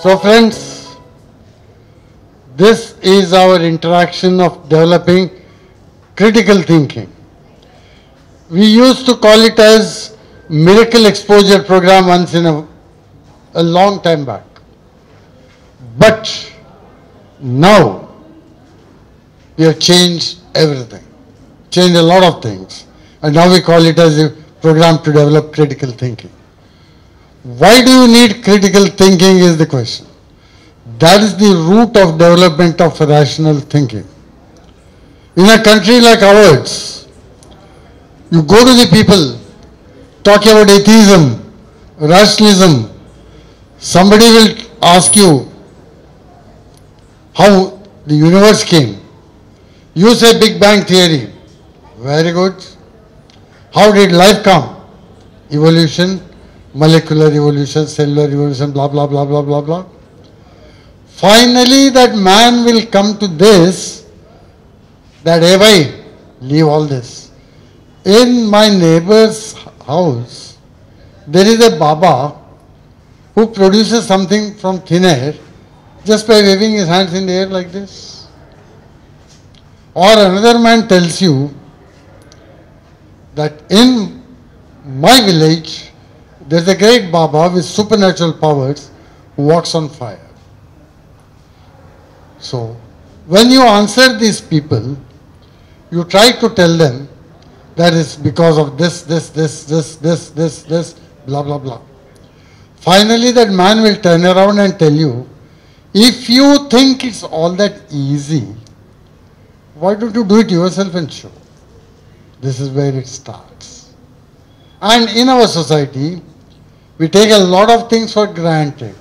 So friends, this is our interaction of developing critical thinking. We used to call it as miracle exposure program once in a, a long time back. But now we have changed everything, changed a lot of things. And now we call it as a program to develop critical thinking. Why do you need critical thinking is the question. That is the root of development of rational thinking. In a country like ours, you go to the people talking about atheism, rationalism, somebody will ask you how the universe came. You say Big Bang Theory. Very good. How did life come? Evolution, molecular evolution, cellular evolution, blah, blah, blah, blah, blah, blah. Finally, that man will come to this that, hey, bhai, leave all this. In my neighbor's house, there is a Baba who produces something from thin air just by waving his hands in the air like this. Or another man tells you that in my village there's a great Baba with supernatural powers who walks on fire. So, when you answer these people, you try to tell them that it's because of this, this, this, this, this, this, this, blah, blah, blah. Finally, that man will turn around and tell you, if you think it's all that easy, why don't you do it yourself and show? This is where it starts. And in our society, we take a lot of things for granted.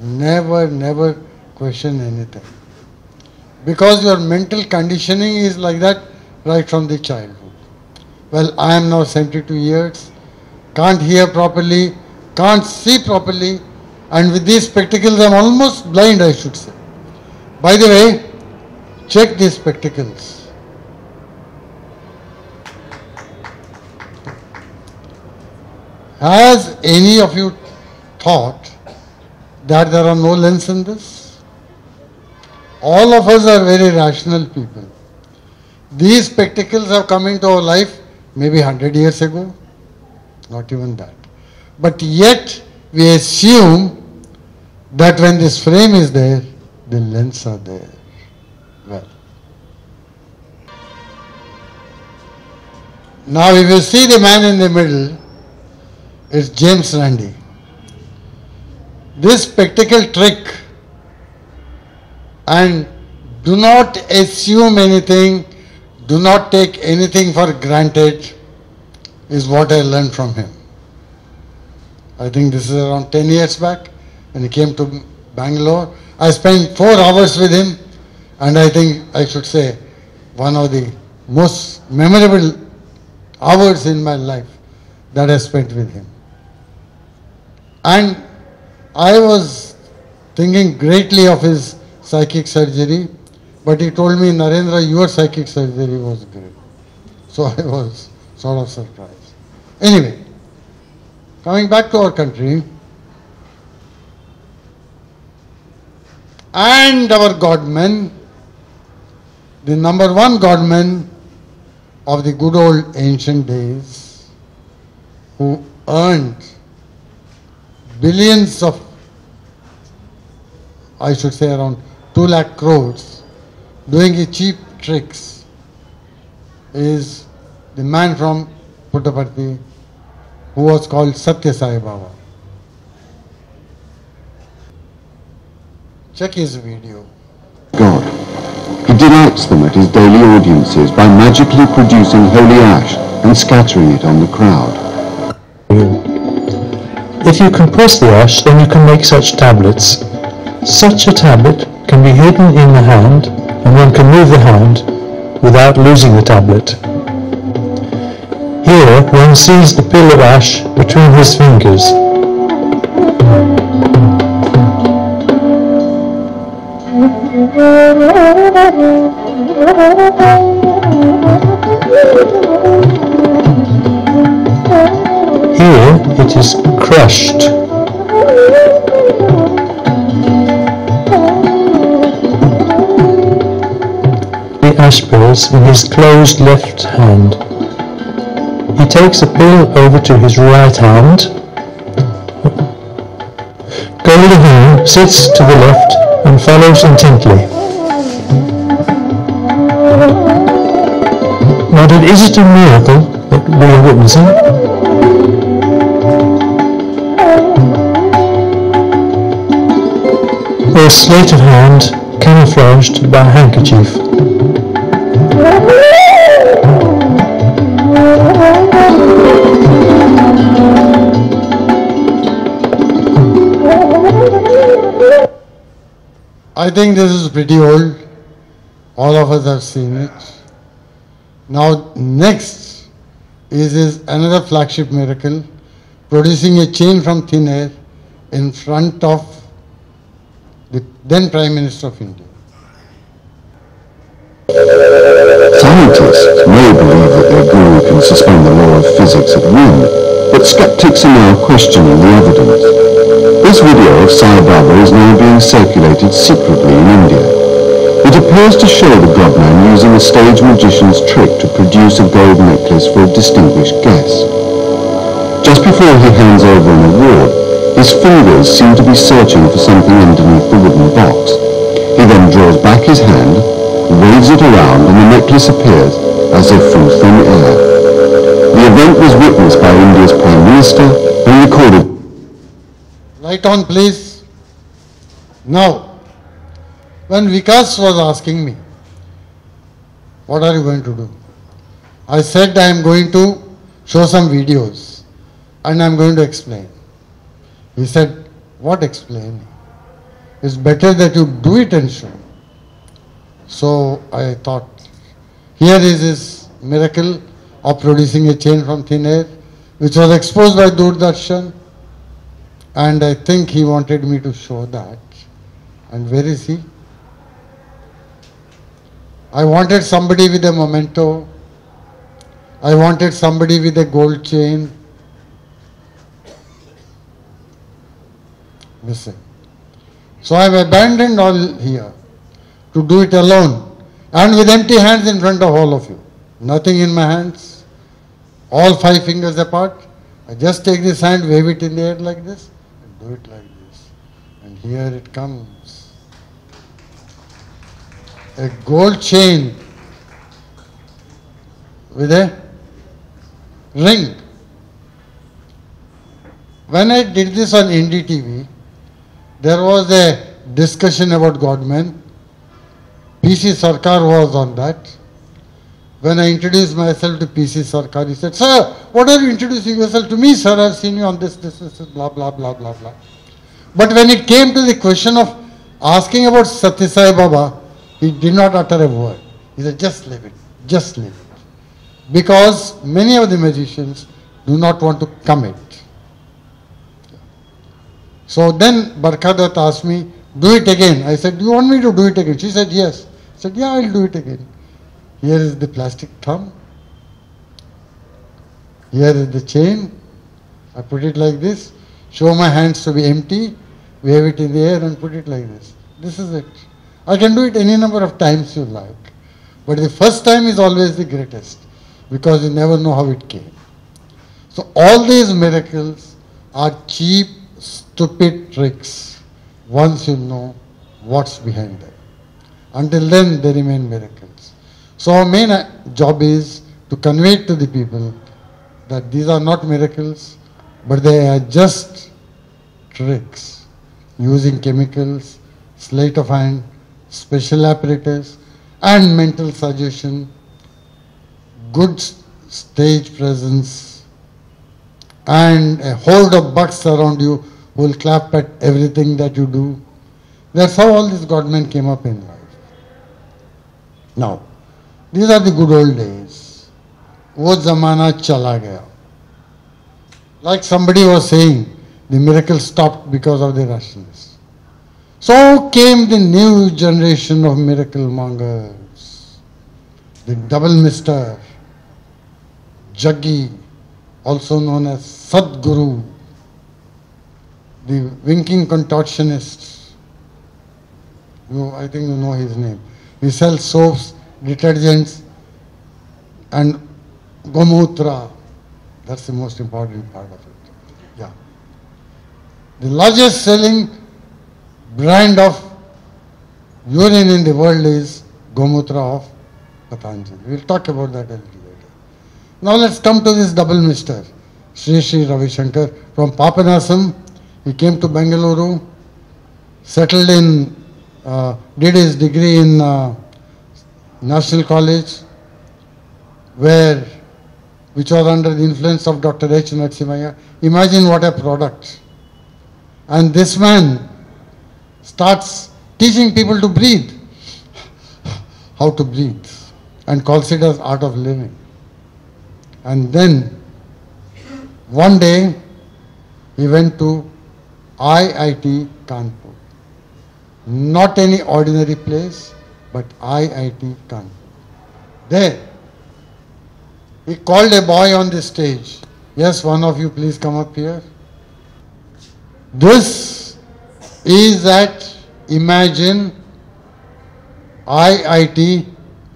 Never, never question anything. Because your mental conditioning is like that right from the childhood. Well, I am now 72 years, can't hear properly, can't see properly, and with these spectacles I am almost blind, I should say. By the way, check these spectacles. Has any of you thought that there are no lenses in this? All of us are very rational people. These spectacles have come into our life maybe 100 years ago, not even that. But yet we assume that when this frame is there, the lens are there. Well, now if you see the man in the middle, it's James Randi. This spectacle trick and do not assume anything, do not take anything for granted is what I learned from him. I think this is around 10 years back when he came to Bangalore. I spent four hours with him and I think I should say one of the most memorable hours in my life that I spent with him. And I was thinking greatly of his psychic surgery, but he told me, Narendra, your psychic surgery was great. So I was sort of surprised. Anyway, coming back to our country, and our godmen, the number one godmen of the good old ancient days, who earned billions of, I should say around 2 lakh crores, doing cheap tricks, is the man from Puttaparthi who was called Satya Sai Baba. Check his video. God. He delights them at his daily audiences by magically producing holy ash and scattering it on the crowd. If you compress the ash, then you can make such tablets. Such a tablet can be hidden in the hand, and one can move the hand without losing the tablet. Here, one sees the pill of ash between his fingers. crushed. He aspirates with his closed left hand. He takes a pill over to his right hand. Golden Hong sits to the left and follows intently. Now that it isn't a miracle that we are witnessing. A sleight of hand camouflaged by a handkerchief? I think this is pretty old. All of us have seen it. Now, next is, is another flagship miracle producing a chain from thin air in front of the then Prime Minister of India. Scientists may believe that their guru can suspend the law of physics at will, but skeptics are now questioning the evidence. This video of Sai Baba is now being circulated secretly in India. It appears to show the godman using a stage magician's trick to produce a gold necklace for a distinguished guest. Just before he hands over an award, his fingers seem to be searching for something underneath the wooden box. He then draws back his hand, waves it around, and the necklace appears as if from thin air. The event was witnessed by India's Prime Minister and recorded Light on, please. Now, when Vikas was asking me, what are you going to do? I said I am going to show some videos and I am going to explain. He said, what explain? It's better that you do it and show. So I thought, here is his miracle of producing a chain from thin air, which was exposed by Doordarshan and I think he wanted me to show that. And where is he? I wanted somebody with a memento. I wanted somebody with a gold chain. Missing. So I have abandoned all here to do it alone and with empty hands in front of all of you. Nothing in my hands, all five fingers apart. I just take this hand, wave it in the air like this, and do it like this. And here it comes. A gold chain with a ring. When I did this on NDTV, there was a discussion about Godman. PC Sarkar was on that. When I introduced myself to PC Sarkar, he said, Sir, what are you introducing yourself to me, sir? I've seen you on this, this, this, blah, blah, blah, blah, blah. But when it came to the question of asking about Satya Sai Baba, he did not utter a word. He said, just leave it, just leave it. Because many of the magicians do not want to commit. So then Barkha Dutt asked me, do it again. I said, do you want me to do it again? She said, yes. I said, yeah, I'll do it again. Here is the plastic thumb. Here is the chain. I put it like this. Show my hands to be empty. Wave it in the air and put it like this. This is it. I can do it any number of times you like. But the first time is always the greatest because you never know how it came. So all these miracles are cheap, stupid tricks once you know what's behind them. Until then, they remain miracles. So our main uh, job is to convey to the people that these are not miracles, but they are just tricks using chemicals, sleight of hand, special apparatus, and mental suggestion, good stage presence, and a hold of bucks around you who will clap at everything that you do. That's how all these godmen came up in life. Now, these are the good old days. वो जमाना चला गया. Like somebody was saying, the miracle stopped because of the rationalists. So came the new generation of miracle mongers. The double mister, Jaggi, also known as Sadguru, the winking contortionist. You, I think you know his name. He sells soaps detergents, and gomutra. That's the most important part of it. Yeah. The largest selling brand of urine in the world is Gomutra of Patanjali. We'll talk about that a little later. Now let's come to this double mister, Sri Sri Ravi Shankar from Papanasam. He came to Bengaluru, settled in, uh, did his degree in uh, National College, where which was under the influence of Dr. H. Narasimhaiah. Imagine what a product. And this man starts teaching people to breathe, how to breathe, and calls it as art of living. And then one day he went to IIT Kanpur. Not any ordinary place, but IIT Kanpur. There, he called a boy on the stage. Yes, one of you please come up here. This is at Imagine IIT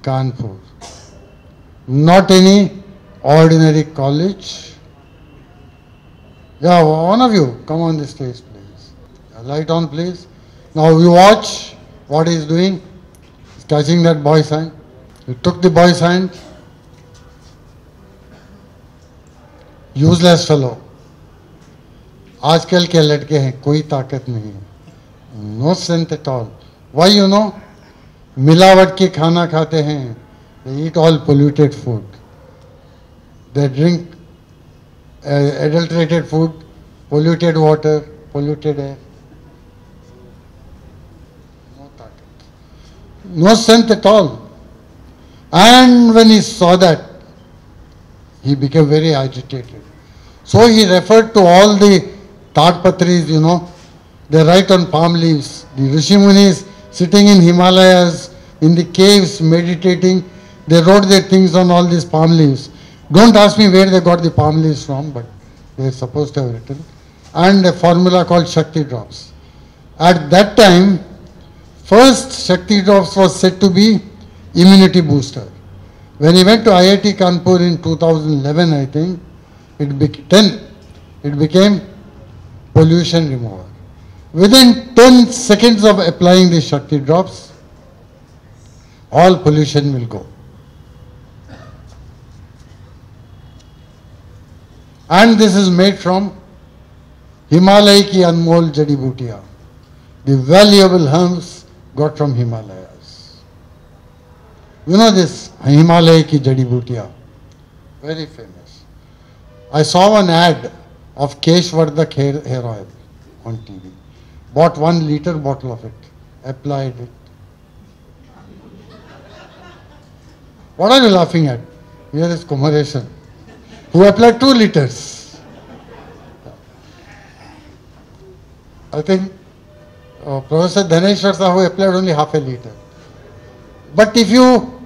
Kanpur. Not any ordinary college. Yeah, one of you come on the stage please. Light on please. Now you watch what he is doing. He's catching that boy's hand. He took the boy's hand. Useless fellow आजकल के लड़के हैं कोई ताकत नहीं है no strength at all why you know मिलावट के खाना खाते हैं eat all polluted food They drink uh, adulterated food, polluted water, polluted air. No target. No scent at all. And when he saw that, he became very agitated. So he referred to all the Tatpatris, you know, they write on palm leaves. The Rishimunis sitting in Himalayas, in the caves, meditating, they wrote their things on all these palm leaves. Don't ask me where they got the palm leaves from, but they are supposed to have written. And a formula called Shakti drops. At that time, first Shakti drops was said to be immunity booster. When he went to IIT Kanpur in 2011, I think, it became 10, it became pollution remover. Within 10 seconds of applying the Shakti drops, all pollution will go. And this is made from Himalaya ki anmol jadi butiya. The valuable herbs got from Himalayas. You know this Himalaya ki jadi butiya. Very famous. I saw an ad of Keshwardak hair, hair oil on TV. Bought one liter bottle of it. Applied it. What are you laughing at? Here is commemoration who applied two liters. I think uh, Professor Dhaneshwar Sahu applied only half a liter. But if you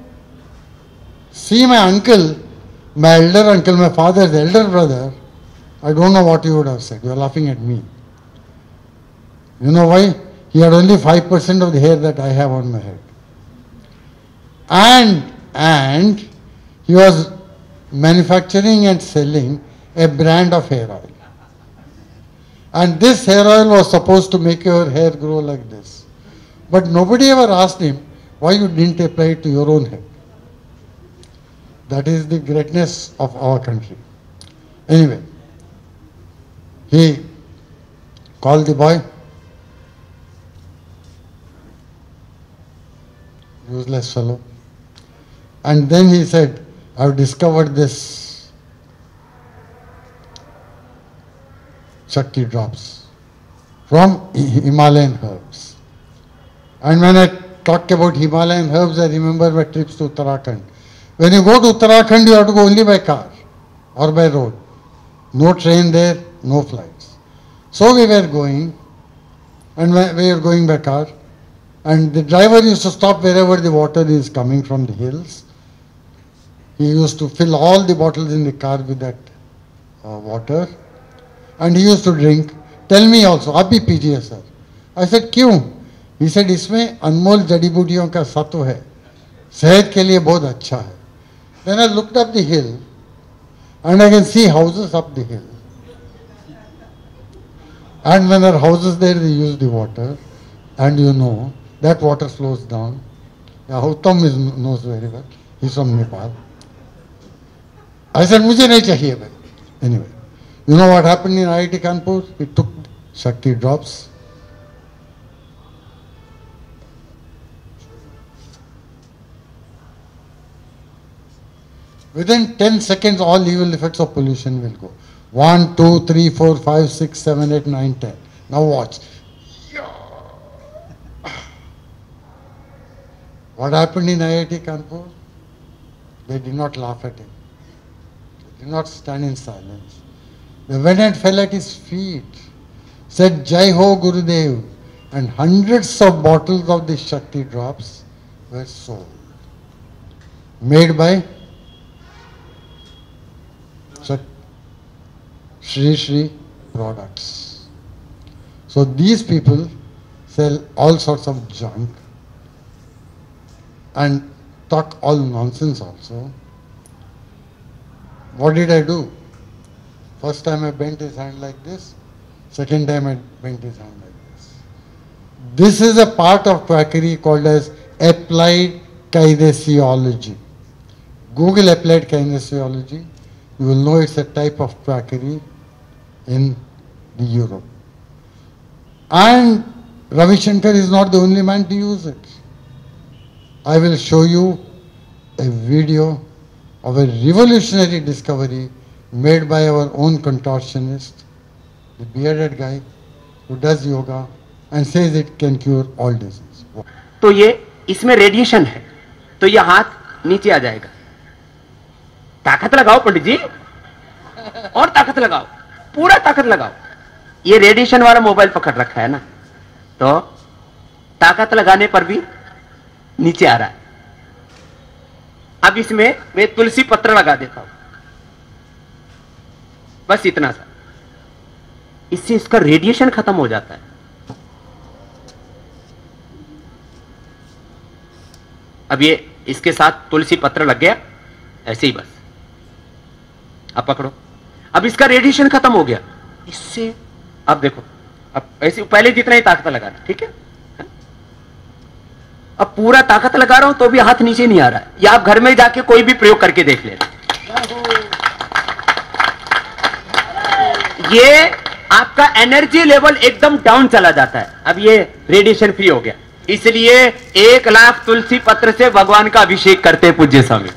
see my uncle, my elder uncle, my father's elder brother, I don't know what you would have said. You are laughing at me. You know why? He had only 5% of the hair that I have on my head. And, and he was manufacturing and selling a brand of hair oil. And this hair oil was supposed to make your hair grow like this. But nobody ever asked him why you didn't apply it to your own head. That is the greatness of our country. Anyway, he called the boy, useless fellow. And then he said, I've discovered this Shakti drops from Himalayan herbs. And when I talk about Himalayan herbs, I remember my trips to Uttarakhand. When you go to Uttarakhand, you have to go only by car or by road. No train there, no flights. So we were going, and we were going by car, and the driver used to stop wherever the water is coming from the hills He used to fill all the bottles in the car with that uh, water, and he used to drink. Tell me also, आप भी पीजिए sir I said क्यों He said इसमें अनमोल जड़ी बूटियों का सत्व है सेहत के लिए बहुत अच्छा है Then I looked up the hill and I can see houses up the hill. And when there are houses there, they use the water. And you know, that water flows down. Yeah, Uttam is, knows very well. He's from Nepal. I said, मुझे नहीं चाहिए भाई. Anyway, you know what happened in IIT Kanpur? He took Shakti drops. Within 10 seconds, all evil effects of pollution will go. 1, 2, 3, 4, 5, 6, 7, 8, 9, 10. Now watch. What happened in IIT Kanpur? They did not laugh at him. Did not stand in silence. The and fell at his feet, said Jai Ho Gurudev, and hundreds of bottles of the Shakti drops were sold. Made by Shri Shri products. So these people sell all sorts of junk and talk all nonsense also. What did I do? First time I bent his hand like this, second time I bent his hand like this. This is a part of quackery called as applied kinesiology. Google applied kinesiology, you will know it's a type of quackery in the Europe. And Ravi Shankar is not the only man to use it. I will show you a video of a revolutionary discovery made by our own contortionist, the bearded guy who does yoga and says it can cure all disease. तो ये इसमें radiation है तो ये हाथ नीचे आ जाएगा ताकत लगाओ पंडित जी और ताकत लगाओ पूरा ताकत लगाओ ये रेडिएशन वाला मोबाइल पकड़ रखा है ना तो ताकत लगाने पर भी नीचे आ रहा है अब इसमें मैं तुलसी पत्र लगा देता हूँ। बस इतना सा। इससे इसका रेडिएशन खत्म हो जाता है। अब ये इसके साथ तुलसी पत्र लग गया, ऐसे ही बस। अब पकड़ो। अब इसका रेडिएशन खत्म हो गया। इससे, अब देखो, अब ऐसे पहले जितना ही ताकत लगा था ठीक हाँ? अब पूरा ताकत लगा रहा हूँ तो भी हाथ नीचे नहीं आ रहा है। या आप घर में जाके कोई भी प्रयोग करके देख लेना। ये आपका एनर्जी लेवल एकदम डाउन चला जाता है। अब ये रेडिएशन फ्री हो गया। इसलिए एक लाख तुलसी पत्र से भगवान का अभिषेक करते पूज्य स्वामी।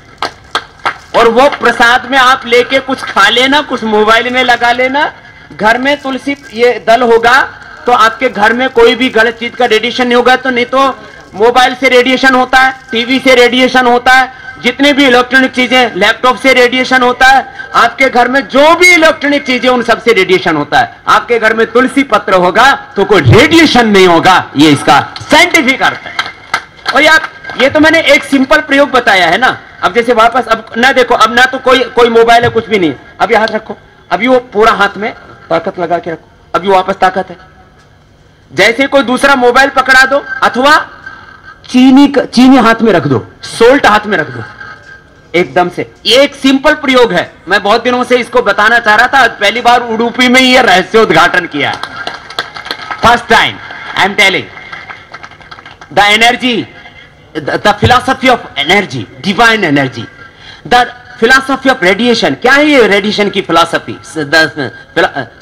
और वो प्रसाद में आप लेके कुछ खा लेना, कुछ मोबाइल में लगा लेना। घर में तुलसी ये दल होगा तो आपके घर में कोई भी गलत चीज़ का रेडिएशन नहीं होगा तो नहीं तो मोबाइल से रेडिएशन होता है, टीवी से रेडिएशन होता है, जितनी भी इलेक्ट्रॉनिक चीज़ें, लैपटॉप से रेडिएशन होता है, आपके घर में जो भी इलेक्ट्रॉनिक चीज़ें, उन सबसे रेडिएशन होता है। आपके घर में तुलसी पत्र होगा तो कोई रेडिएशन नहीं होगा, ये इसका साइंटिफिक अर्थ है। और यार, ये तो मैंने एक सिंपल प्रयोग बताया है ना। अब जैसे वापस, अब ना देखो, अब ना तो कोई कोई मोबाइल है, कुछ भी नहीं। अभी हाथ रखो, अभी वो पूरा हाथ में ताकत लगा के रखो। अभी वापस ताकत है। जैसे कोई दूसरा मोबाइल पकड़ा दो, अथवा चीनी चीनी हाथ में रख दो, सोल्ट हाथ में रख दो। एकदम से। ये एक सिंपल प्रयोग है। मैं बहुत दिनों से इसको बताना चाह रहा था पहली बार उडुपी में ये रहस्य उद्घाटन किया first time I am telling the energy the philosophy of energy divine energy the philosophy of radiation क्या है ये रेडिएशन की फिलोसफी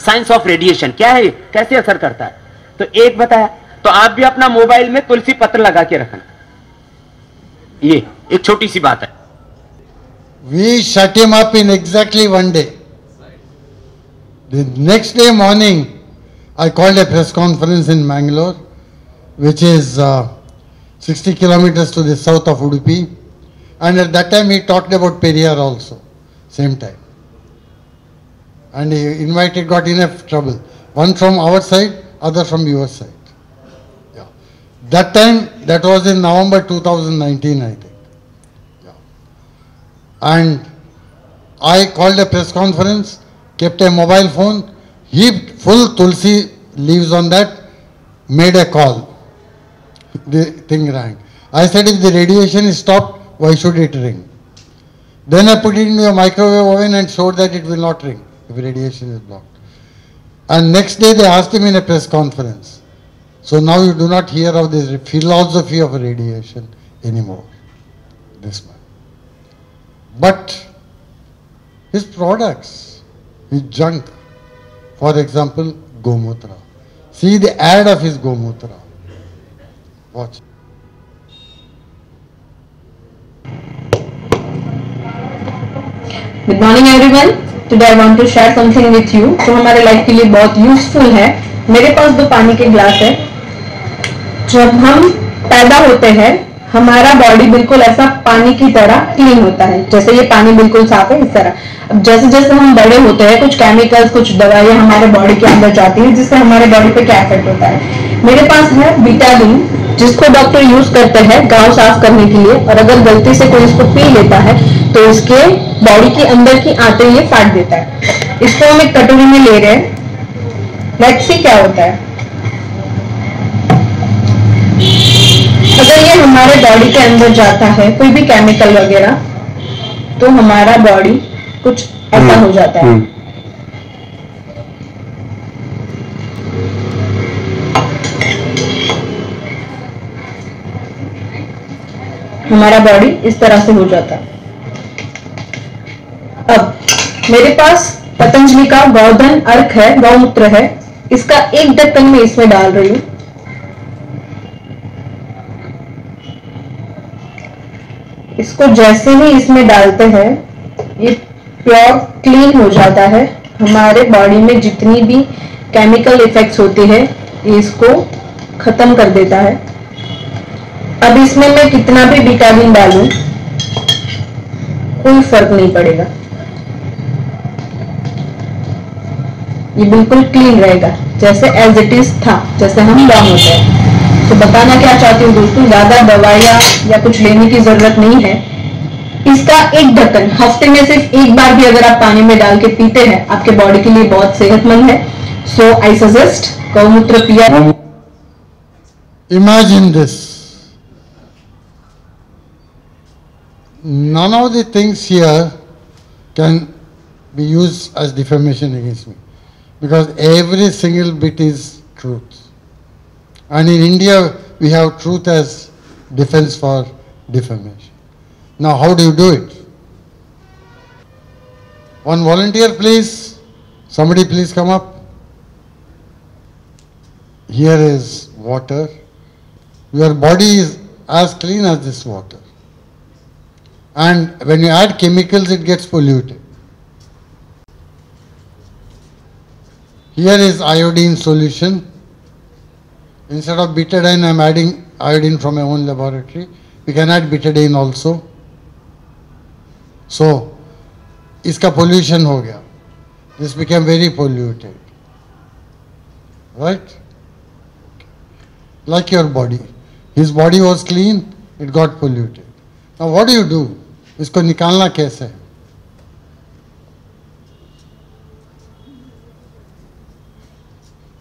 साइंस ऑफ़ रेडिएशन क्या है कैसे असर करता है? तो एक बताया तो आप भी अपना मोबाइल में तुलसी पत्र लगा के रखना। ये, एक छोटी सी बात है। We shut him up in exactly one day the next day morning I called a press conference in Mangalore which is sixty kilometre to the south of Udupi and at that time we talk about Periyar also same time and invited got in trouble one from our side other from your side Yeah. That time, that was in November 2019, I think. And I called a press conference, kept a mobile phone, heaped full tulsi leaves on that, made a call. The thing rang. I said, if the radiation is stopped, why should it ring? Then I put it into a microwave oven and showed that it will not ring if radiation is blocked. And next day they asked him in a press conference. So now you do not hear of this philosophy of radiation anymore. This man. But his products, his junk, for example, Gomutra. See the ad of his Gomutra. Watch. Good morning everyone today I want to share something with you जो हमारे life के लिए बहुत useful है मेरे पास दो पानी के ग्लास है जब हम पैदा होते हैं, हमारा बॉडी बिल्कुल ऐसा पानी की तरह क्लीन होता है। जैसे ये पानी बिल्कुल साफ़ है, इस तरह। अब जैसे जैसे हम बड़े होते हैं, कुछ केमिकल्स कुछ दवाइयाँ हमारे बॉडी के अंदर जाती है, जिससे हमारे बॉडी पे क्या इफ़ेक्ट होता है। मेरे पास है विटामिन जिसको डॉक्टर यूज़ करते हैं गाँव साफ़ करने के लिए, और अगर गलती से कोई इसको पी लेता है तो इसके बॉडी के अंदर की आते ये फाट देता है। इसको हम एक कटोरी में ले रहे हैं। लेट्स सी क्या होता है। अगर ये हमारे बॉडी के अंदर जाता है कोई भी केमिकल वगैरह तो हमारा बॉडी कुछ ऐसा हो जाता है। हमारा बॉडी इस तरह से हो जाता। है अब मेरे पास पतंजलि का गौधन अर्क है गौमूत्र है इसका एक ढक्कन मैं इसमें डाल रही हूँ। इसको जैसे ही इसमें डालते हैं, ये प्योर क्लीन हो जाता है। हमारे बॉडी में जितनी भी केमिकल इफेक्ट्स होती है, ये इसको खत्म कर देता है। अब इसमें मैं कितना भी विटामिन डालूं, कोई फ़र्क नहीं पड़ेगा। ये बिल्कुल क्लीन रहेगा, जैसे एज इट इज़ था, जैसे हम बॉर्न होते हैं तो बताना क्या चाहती हूँ दोस्तों, ज़्यादा दवाइयाँ या कुछ लेने की ज़रूरत नहीं है इसका एक ढक्कन, हफ़्ते में सिर्फ़ एक बार भी अगर आप पानी में डाल के पीते हैं, आपके बॉडी के लिए बहुत सेहतमंद है सो आई सजेस्ट गौमूत्र पिया Imagine this. None of the things here can be used as defamation against me, because every single bit is truth. And in India, we have truth as defense for defamation. Now, how do you do it? One volunteer, please. Somebody, please come up. Here is water. Your body is as clean as this water. And when you add chemicals, it gets polluted. Here is iodine solution. Instead of betadine, I am adding iodine from my own laboratory. We can add betadine also. So, इसका pollution हो गया. This became very polluted. Right? Like your body. His body was clean, it got polluted. Now what do you do? इसको निकालना कैसे है?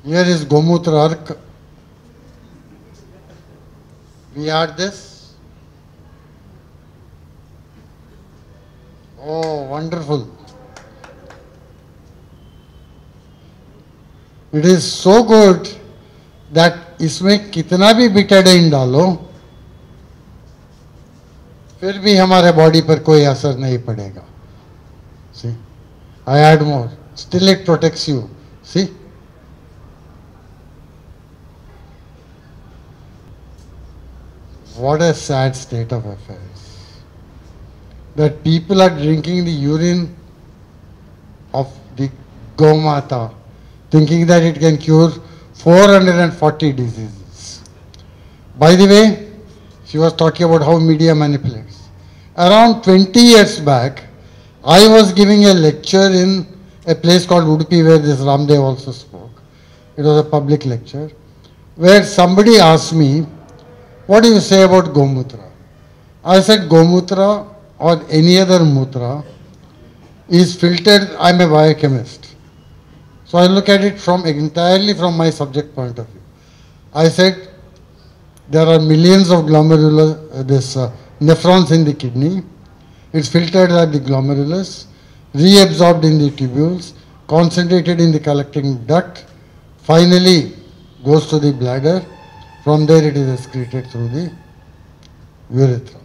Here is Gomutra Ark. We add this. Oh, wonderful. It is so good that इसमें कितना भी बिटाडाइन डालो फिर भी हमारे बॉडी पर कोई असर नहीं पड़ेगा। See I add more still it protects you see what a sad state of affairs that people are drinking the urine of the gomata thinking that it can cure 440 diseases. By the way, she was talking about how media manipulates. Around 20 years back, I was giving a lecture in a place called Udupi where this Ramdev also spoke. It was a public lecture where somebody asked me, what do you say about Gomutra? I said Gomutra or any other Mutra is filtered, I'm a biochemist. So I look at it from entirely from my subject point of view. I said there are millions of glomerular, uh, this uh, nephrons in the kidney. It's filtered at the glomerulus, reabsorbed in the tubules, concentrated in the collecting duct, finally goes to the bladder. From there it is excreted through the urethra.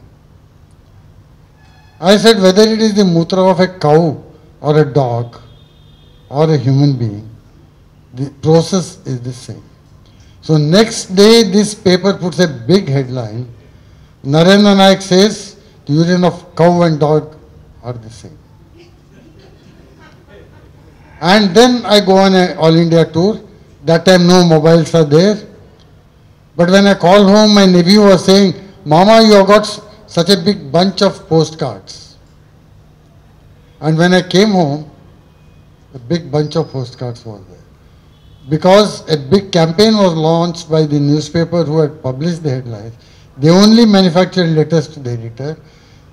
I said whether it is the mutra of a cow or a dog or a human being, the process is the same. So next day this paper puts a big headline. Narendra Nayak says the urine of cow and dog are the same. And then I go on a all India tour. That time no mobiles are there. But when I called home, my nephew was saying, Mama, you have got such a big bunch of postcards. And when I came home, a big bunch of postcards was there. Because a big campaign was launched by the newspaper who had published the headlines. They only manufactured letters to the editor.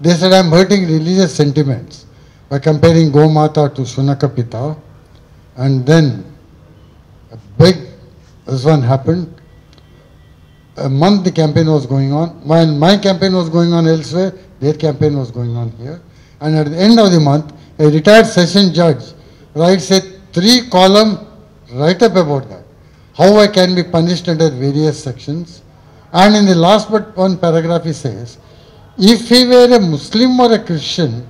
They said, I'm hurting religious sentiments by comparing Gomata to Shunaka Pita. And then a big, this one happened. A month the campaign was going on. While my campaign was going on elsewhere, their campaign was going on here. And at the end of the month, a retired session judge writes a three column write up about that. How I can be punished under various sections. And in the last but one paragraph he says, if he were a Muslim or a Christian,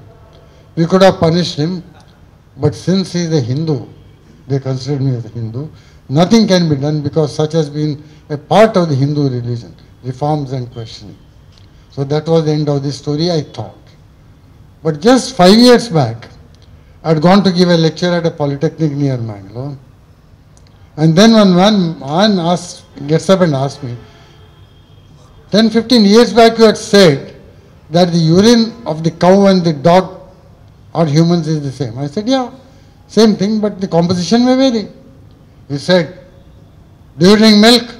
we could have punished him. But since he is a Hindu, they consider me as a Hindu, nothing can be done because such has been a part of the Hindu religion, reforms and questioning. So that was the end of the story, I thought. But just five years back, I had gone to give a lecture at a polytechnic near Mangalore. And then one man, asks, gets up and asks me, 10, 15 years back you had said that the urine of the cow and the dog or humans is the same. I said, yeah, same thing, but the composition may vary. He said, do you drink milk?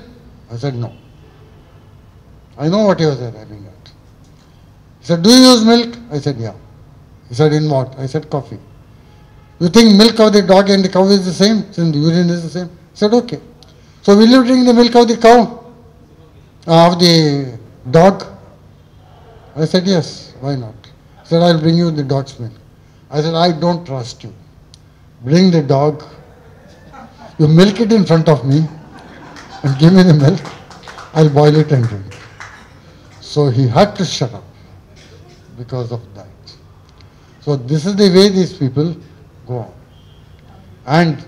I said, no. I know what he was arriving at. He said, do you use milk? I said, yeah. He said, in what? I said, coffee. You think milk of the dog and the cow is the same, since the urine is the same? He said, okay. So will you drink the milk of the cow? Uh, of the dog? I said, yes, why not? He said, I'll bring you the dog's milk. I said, I don't trust you. Bring the dog You milk it in front of me and give me the milk. I'll boil it and drink. So he had to shut up because of that. So this is the way these people go on. And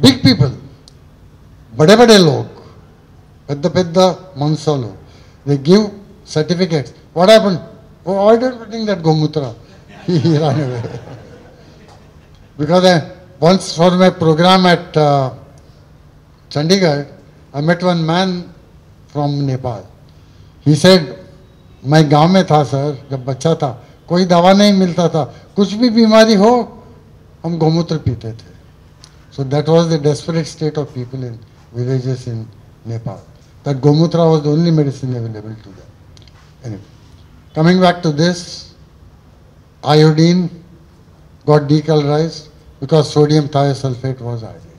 big people, बड़े बड़े लोग పెద్ద పెద్ద మనసాలు they give certificates what happen oh order putting that గోముత్ర he once for my program at uh, Chandigarh, I met one man from Nepal. He said, मैं गाँव में था sir जब बच्चा था कोई दवा नहीं मिलता था। कुछ भी बीमारी हो हम गौमूत्र पीते थे. So that was the desperate state of people in villages in Nepal that gomutra was the only medicine available to them coming back to this iodine got decolorized. Because sodium thiosulfate was iodine.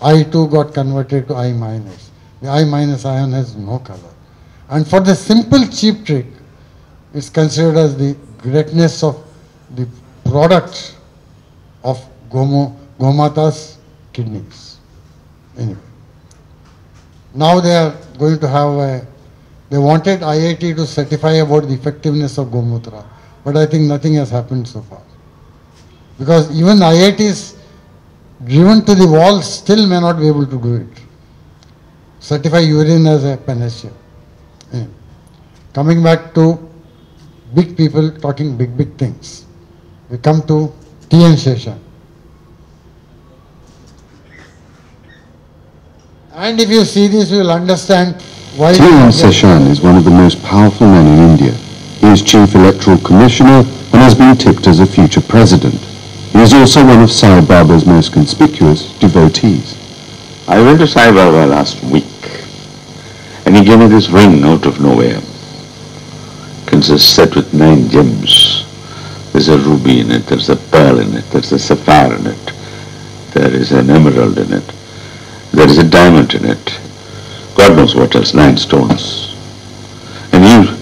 I too got converted to I minus. The I minus ion has no color. And for the simple cheap trick, it's considered as the greatness of the product of Gomo, Gomata's kidneys. Anyway. Now they are going to have a, they wanted IIT to certify about the effectiveness of Gomutra, but I think nothing has happened so far. Because even IITs driven to the wall still may not be able to do it. Certify urine as a panacea. Anyway. Coming back to big people talking big, big things. We come to T.N. Seshan. And if you see this, you will understand why. T.N. Seshan is one of the most powerful men in India. He is Chief Electoral Commissioner and has been tipped as a future president. He is also one of Sai Baba's most conspicuous devotees. I went to Sai Baba last week and he gave me this ring out of nowhere. Consists set with nine gems. There's a ruby in it, there's a pearl in it, there's a sapphire in it, there is an emerald in it, there is a diamond in it. God knows what else, nine stones. And he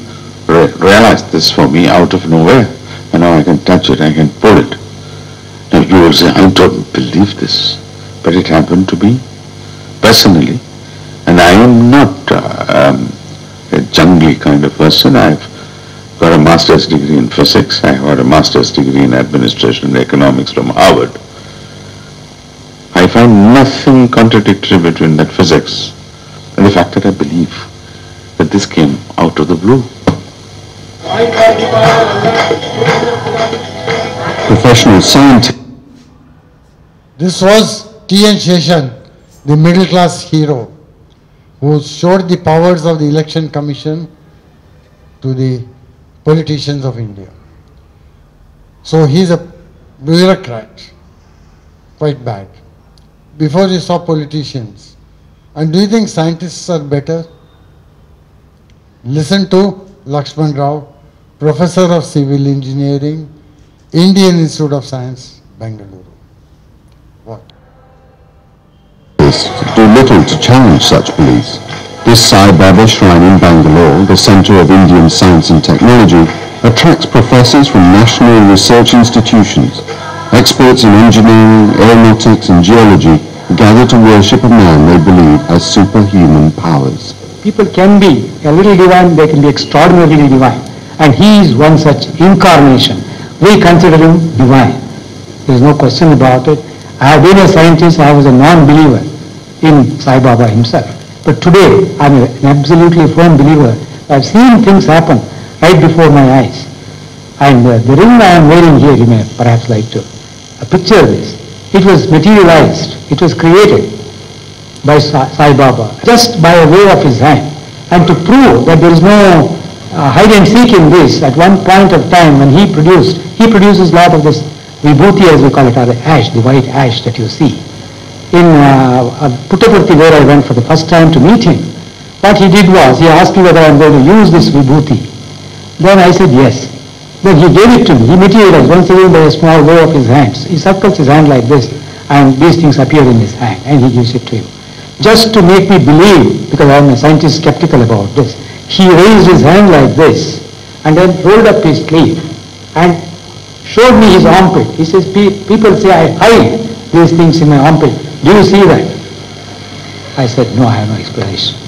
realized this for me out of nowhere. And now I can touch it, I can pull it. You will say, I don't believe this. But it happened to me personally. And I am not uh, um, a jungly kind of person. I've got a master's degree in physics. I have got a master's degree in administration and economics from Harvard. I find nothing contradictory between that physics and the fact that I believe that this came out of the blue. Professional scientists This was T.N. Seshan, the middle class hero, who showed the powers of the election commission to the politicians of India. So he is a bureaucrat, quite bad. Before he saw politicians. And do you think scientists are better? Listen to Lakshman Rao, Professor of Civil Engineering, Indian Institute of Science, Bengaluru. What? Do little to challenge such beliefs. This Sai Baba shrine in Bangalore, the centre of Indian science and technology, attracts professors from national research institutions. Experts in engineering, aeronautics and geology gather to worship a man they believe has superhuman powers. People can be a little divine, they can be extraordinarily divine. And he is one such incarnation. We consider him divine. There is no question about it. I have been a scientist, I was a non-believer in Sai Baba himself. But today, I am an absolutely firm believer. I have seen things happen right before my eyes. And uh, the ring I am wearing here, you may perhaps like to uh, picture this. It was materialized, it was created by Sa- Sai Baba, just by a wave of his hand. And to prove that there is no uh, hide and seek in this, at one point of time when he produced, he produces a lot of this vibhuti as we call it, or the ash, the white ash that you see. In uh, uh, Puttaparthi where I went for the first time to meet him, what he did was, he asked me whether I am going to use this vibhuti. Then I said yes. Then he gave it to me. He materialized once again by a small way of his hands. He circles his hand like this and these things appear in his hand and he gives it to you. Just to make me believe, because I am a scientist skeptical about this, he raised his hand like this and then rolled up his sleeve and showed me his armpit. He says, "Pe- people say I hide these things in my armpit. Do you see that? I said, no, I have no explanation.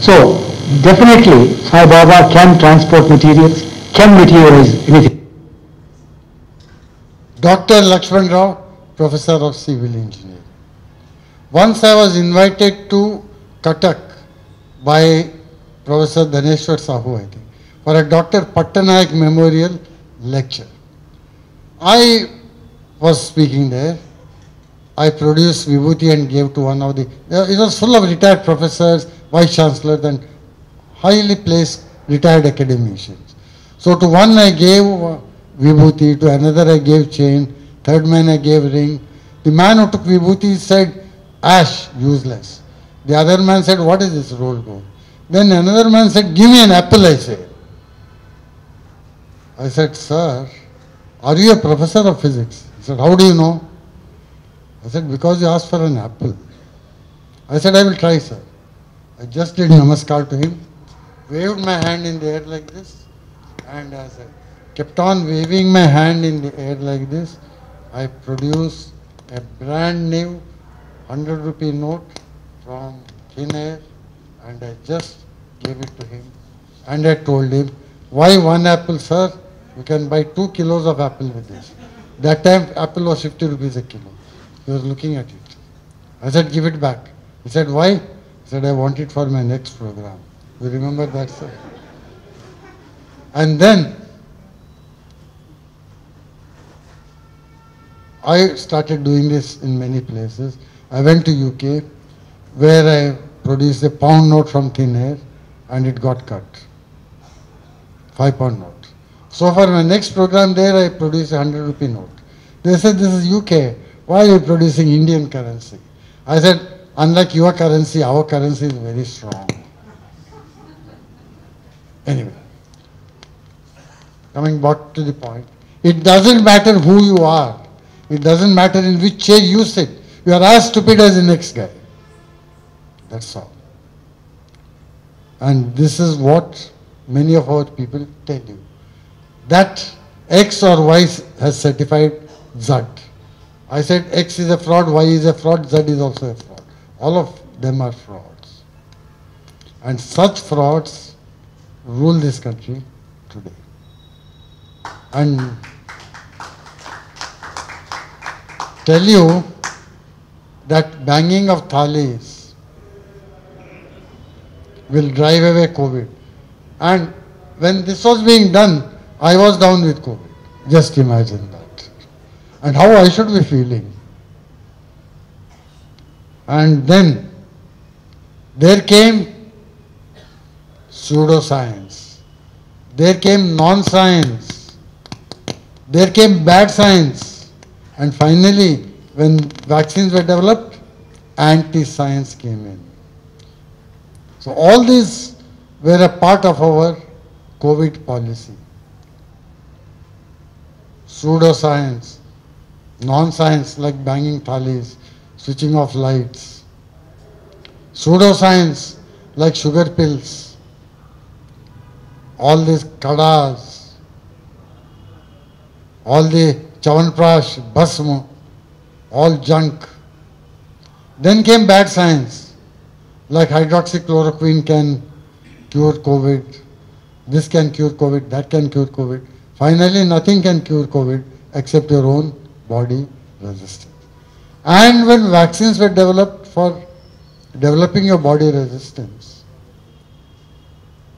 So, definitely, Sai Baba can transport materials, can materialize anything. Dr. Lakshman Rao, Professor of Civil Engineering. Once I was invited to Cuttack by Professor Dhaneshwar Sahu, I think, for a Dr. Pattanayak Memorial lecture. I was speaking there. I produced Vibhuti and gave to one of the, uh, it was full of retired professors, vice chancellors and highly placed retired academicians. So to one I gave uh, Vibhuti, to another I gave chain, third man I gave ring. The man who took Vibhuti said, ash, useless. The other man said, what is this roll gold? Then another man said, give me an apple, I said. I said, sir, are you a professor of physics? He said, how do you know? I said, because you asked for an apple. I said, I will try, sir. I just did namaskar to him, waved my hand in the air like this, and as I kept on waving my hand in the air like this, I produced a brand new 100 rupee note from thin air and I just gave it to him. And I told him, why one apple, sir? You can buy two kilos of apple with this. That time apple was 50 rupees a kilo. He was looking at it. I said, give it back. He said, why? He said, I want it for my next program. You remember that, sir? And then I started doing this in many places. I went to UK where I produced a pound note from thin air and it got cut. Five pound note. So for my next program there I produced a hundred rupee note. They said this is UK. Why are you producing Indian currency? I said, unlike your currency, our currency is very strong. Anyway, coming back to the point, it doesn't matter who you are. It doesn't matter in which chair you sit. You are as stupid as the next guy. That's all. And this is what many of our people tell you that X or Y has certified Z. I said X is a fraud, Y is a fraud, Z is also a fraud. All of them are frauds. And such frauds rule this country today. And tell you that banging of thalis will drive away COVID. And when this was being done, I was down with COVID. Just imagine that. And how I should be feeling. And then there came pseudoscience. There came non-science. There came bad science. And finally, when vaccines were developed, anti-science came in. So all these were a part of our COVID policy. Pseudoscience, non-science like banging thalis, switching off lights. Pseudoscience like sugar pills, all these kadas, all the chavanprash, bhasma, all junk. Then came bad science, like hydroxychloroquine can cure COVID, this can cure COVID, that can cure COVID. Finally, nothing can cure COVID except your own body resistance. And when vaccines were developed for developing your body resistance,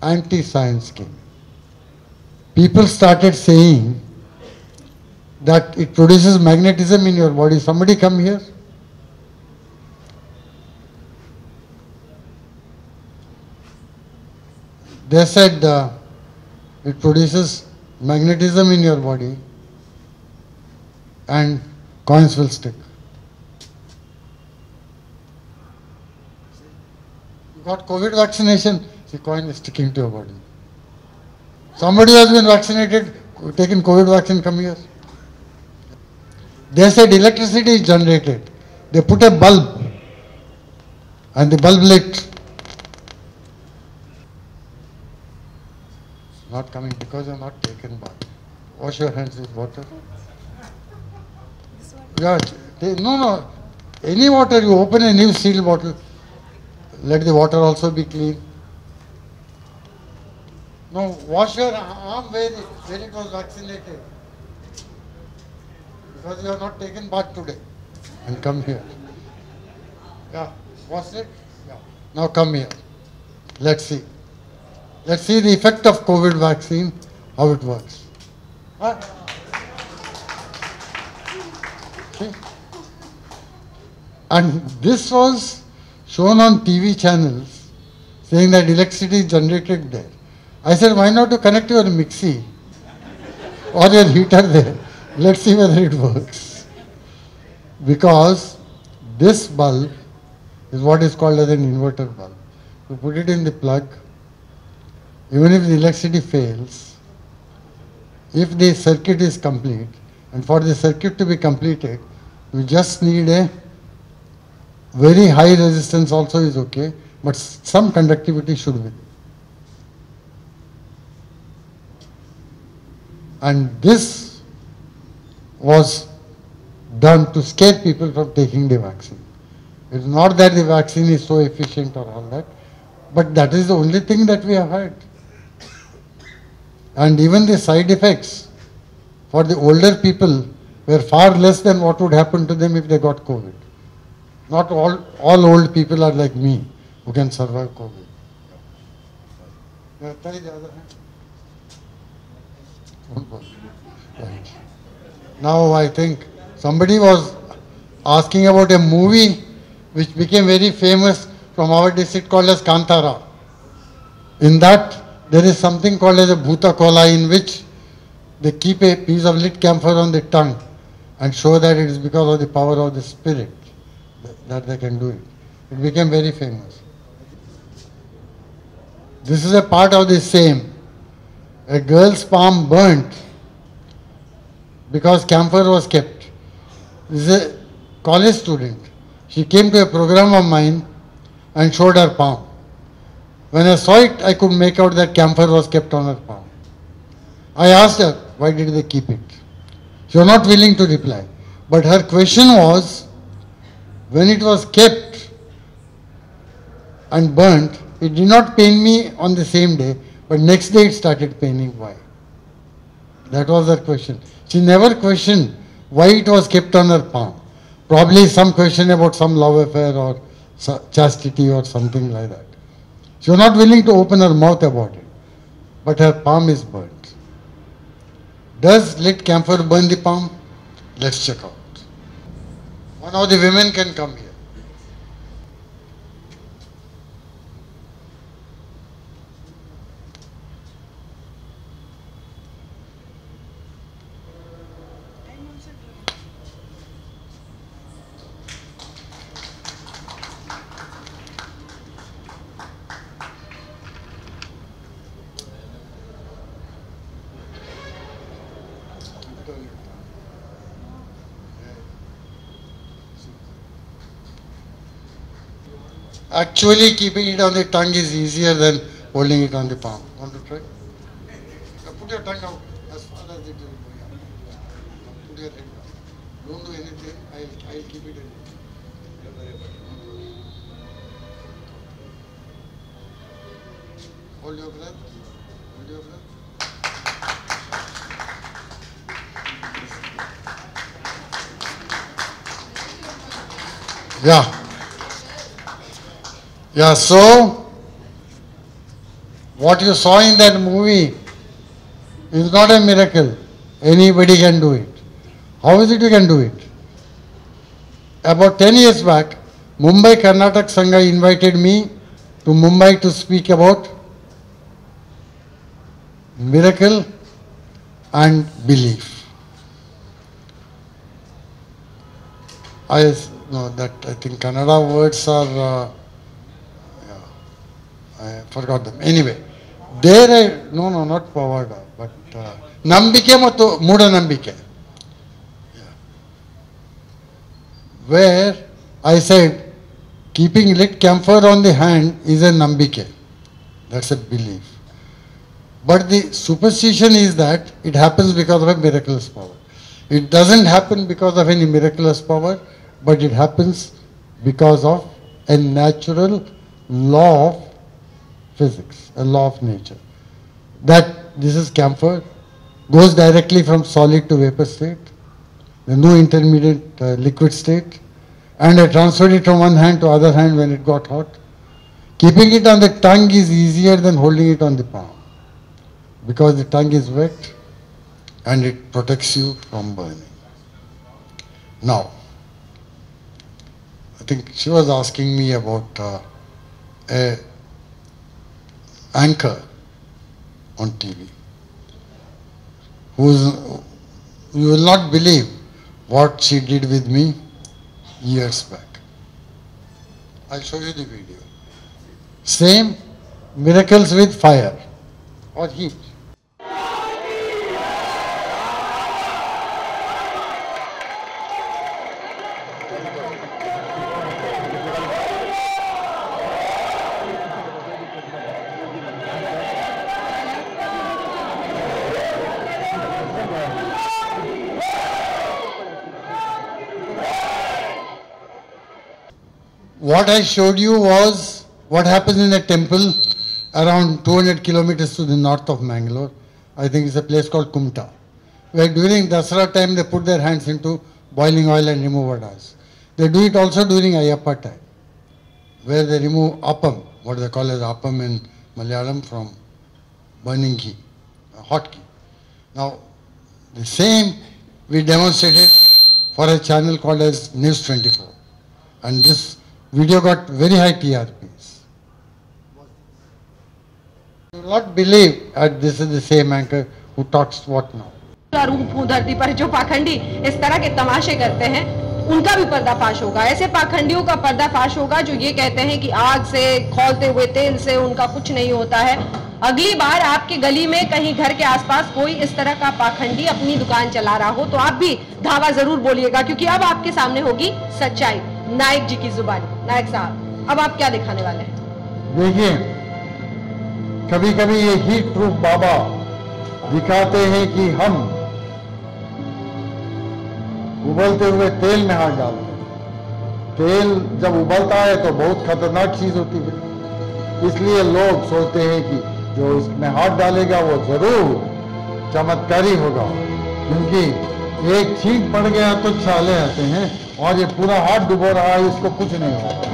anti-science came. People started saying that it produces magnetism in your body. Somebody come here. They said uh, it produces magnetism in your body and coins will stick. You got COVID vaccination, the coin is sticking to your body. Somebody has been vaccinated, taken COVID vaccine, come here. They said electricity is generated. They put a bulb and the bulb lit. Not coming because you are not taken bath. Wash your hands with water. No, no. Any water, you open a new sealed bottle, let the water also be clean. No, wash your arm where it, where it was vaccinated. Because you have not taken bath today. And come here. Yeah, wash it? Yeah. Now come here. Let's see. Let's see the effect of COVID vaccine, how it works. Huh? See? And this was shown on TV channels saying that electricity is generated there. I said, why not to connect your mixie or your heater there? Let's see whether it works. Because this bulb is what is called as an inverter bulb. You put it in the plug, even if the electricity fails, if the circuit is complete, and for the circuit to be completed, we just need a very high resistance also is okay, but some conductivity should be. And this was done to scare people from taking the vaccine. It's not that the vaccine is so efficient or all that, but that is the only thing that we have had. And even the side effects for the older people were far less than what would happen to them if they got COVID. Not all, all old people are like me who can survive COVID. Now I think somebody was asking about a movie which became very famous from our district called as Kantara. In that there is something called as a Bhuta Kola in which they keep a piece of lit camphor on the tongue and show that it is because of the power of the spirit that they can do it. It became very famous. This is a part of the same. A girl's palm burnt because camphor was kept. This is a college student. She came to a program of mine and showed her palm. When I saw it, I could make out that camphor was kept on her palm. I asked her, why did they keep it? She was not willing to reply. But her question was, when it was kept and burnt, it did not pain me on the same day, but next day it started paining. Why? That was her question. She never questioned why it was kept on her palm. Probably some question about some love affair or chastity or something like that. She was not willing to open her mouth about it. But her palm is burnt. Does lit camphor burn the palm? Let's check out. One of the women can come here. Actually, keeping it on the tongue is easier than holding it on the palm. Want to try? Put your tongue out as far as it will go. yeah. Put your head down. Don't do anything. I'll, I'll keep it in. Hold your breath. Hold your breath. Yeah. Yeah, so what you saw in that movie is not a miracle. Anybody can do it. How is it you can do it? About 10 years back, Mumbai Karnataka Sangha invited me to Mumbai to speak about miracle and belief. I know that I think Kannada words are uh, I forgot them. Anyway, there I, no, no, not pavada, but uh, ನಂಬಿಕೆ ಮತ್ತು ಮೂಢನಂಬಿಕೆ Where I said, keeping lit camphor on the hand is a nambike. That's a belief. But the superstition is that it happens because of a miraculous power. It doesn't happen because of any miraculous power, but it happens because of a natural law of physics, a law of nature. That this is camphor, goes directly from solid to vapor state, the no intermediate uh, liquid state, and I transferred it from one hand to other hand when it got hot. Keeping it on the tongue is easier than holding it on the palm because the tongue is wet and it protects you from burning. Now, I think she was asking me about uh, a anchor on TV who's you will not believe what she did with me years back. I'll show you the video. Same miracles with fire or heat. What I showed you was what happens in a temple around 200 kilometers to the north of Mangalore. I think it's a place called Kumta, where during Dasara time they put their hands into boiling oil and remove vadas. They do it also during Ayappa time, where they remove appam, what they call as appam in Malayalam from burning ghee, uh, hot ghee. Now, the same we demonstrated for a channel called as News 24. And this video got very high TRPs. You will not believe that this is the same anchor who talks what now. रूप हूँ धरती पर जो पाखंडी इस तरह के तमाशे करते हैं, उनका भी पर्दाफाश होगा ऐसे पाखंडियों का पर्दाफाश होगा जो ये कहते हैं कि आग से, खोलते हुए तेल से उनका कुछ नहीं होता है अगली बार आपके गली में कहीं घर के आसपास कोई इस तरह का पाखंडी अपनी दुकान चला रहा हो तो आप भी धावा ज़रूर बोलिएगा, क्योंकि अब आपके सामने होगी सच्चाई नायक जी की जुबानी, नायक साहब, अब आप क्या दिखाने वाले हैं? देखिए कभी कभी ये हीट प्रूफ बाबा दिखाते हैं कि हम उबलते हुए तेल में हाथ डालते हैं। तेल जब उबलता है तो बहुत खतरनाक चीज़ होती है। इसलिए लोग सोचते हैं कि जो इसमें हाथ डालेगा वो ज़रूर चमत्कारी होगा। क्योंकि एक छींक पड़ गया तो छाले आते हैं। और ये पूरा हाथ डुबो रहा है, इसको कुछ नहीं होगा।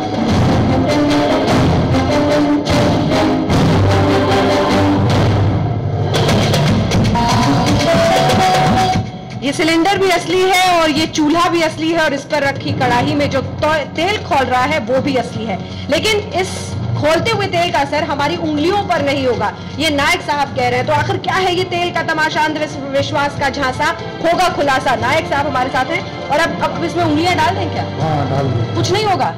ये सिलेंडर भी असली है और ये चूल्हा भी असली है और इस पर रखी कड़ाही में जो तो- तेल खोल रहा है, वो भी असली है। लेकिन इस खोलते हुए तेल का असर हमारी उंगलियों पर नहीं होगा। ये नायक साहब कह रहे हैं तो आखिर क्या है ये तेल का तमाशा अंधविश्वास का झांसा? होगा खुलासा। नायक साहब हमारे साथ हैं और अब अब इसमें उंगलियाँ डाल दें क्या? हाँ डाल दो। कुछ नहीं होगा।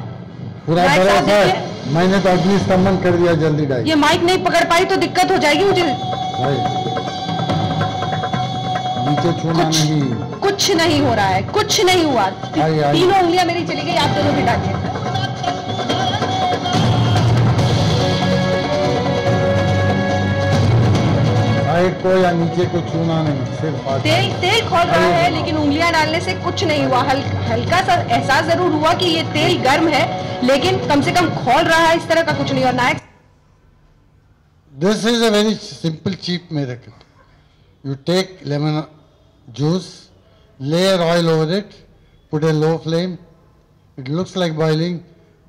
नायक साहब देखिए। मैंने तो अग्नि स्तंभन कर दिया जल्दी डाई ये माइक नहीं पकड़ पाई तो दिक्कत हो जाएगी मुझे। नीचे छूना नहीं। कुछ नहीं हो रहा है कुछ नहीं हुआ। तीनों उंगलियाँ मेरी चली गई आप दोनों भी डालिए। अरे कोई या नीचे को छूना नहीं सिर्फ़ तेल तेल खोल रहा है लेकिन उंगलियाँ डालने से कुछ नहीं हुआ। हल, हल्का सा एहसास ज़रूर हुआ कि ये तेल गर्म है लेकिन कम से कम खोल रहा है इस तरह का कुछ नहीं और नायक this is a very simple cheap miracle you take lemon juice layer oil over it put a low flame it looks like boiling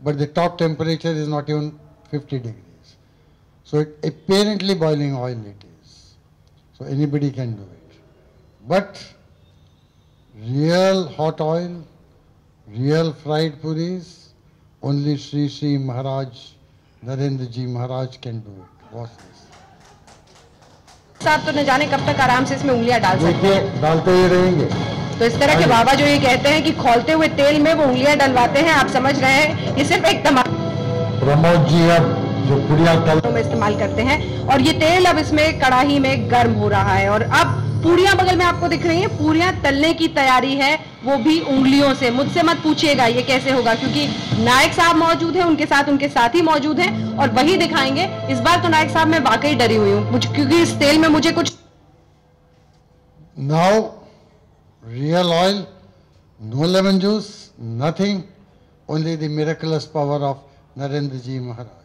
but the top temperature is not even fifty degree so it apparently boiling oil it So anybody can do it. But real hot oil, real fried puris, only Sri Sri Maharaj, Narendra Ji Maharaj can do it. Watch this. साहब तो न जाने कब तक आराम से इसमें उंगलियाँ डाल सकते देखिए डालते ही रहेंगे तो इस तरह के बाबा जो ये कहते हैं कि खोलते हुए तेल में वो उंगलियाँ डलवाते हैं आप समझ रहे हैं ये सिर्फ़ एक तमाम प्रमोद जी अब जो पुड़िया तल में इस्तेमाल करते हैं। और ये तेल अब इसमें कड़ाही में गर्म हो रहा है। और अब पूरियाँ बगल में आपको दिख रही है। पूरियाँ तलने की तैयारी है। वो भी उंगलियों से। मुझसे मत पूछिएगा ये कैसे होगा क्योंकि नायक साहब मौजूद हैं उनके साथ उनके साथी मौजूद हैं और वही दिखाएँगे। इस बार तो नायक साहब मैं वाकई डरी हुई हूँ। क्योंकि इस तेल में मुझे कुछ now real oil no lemon juice nothing only the miraculous power of Narendra Ji Maharaj.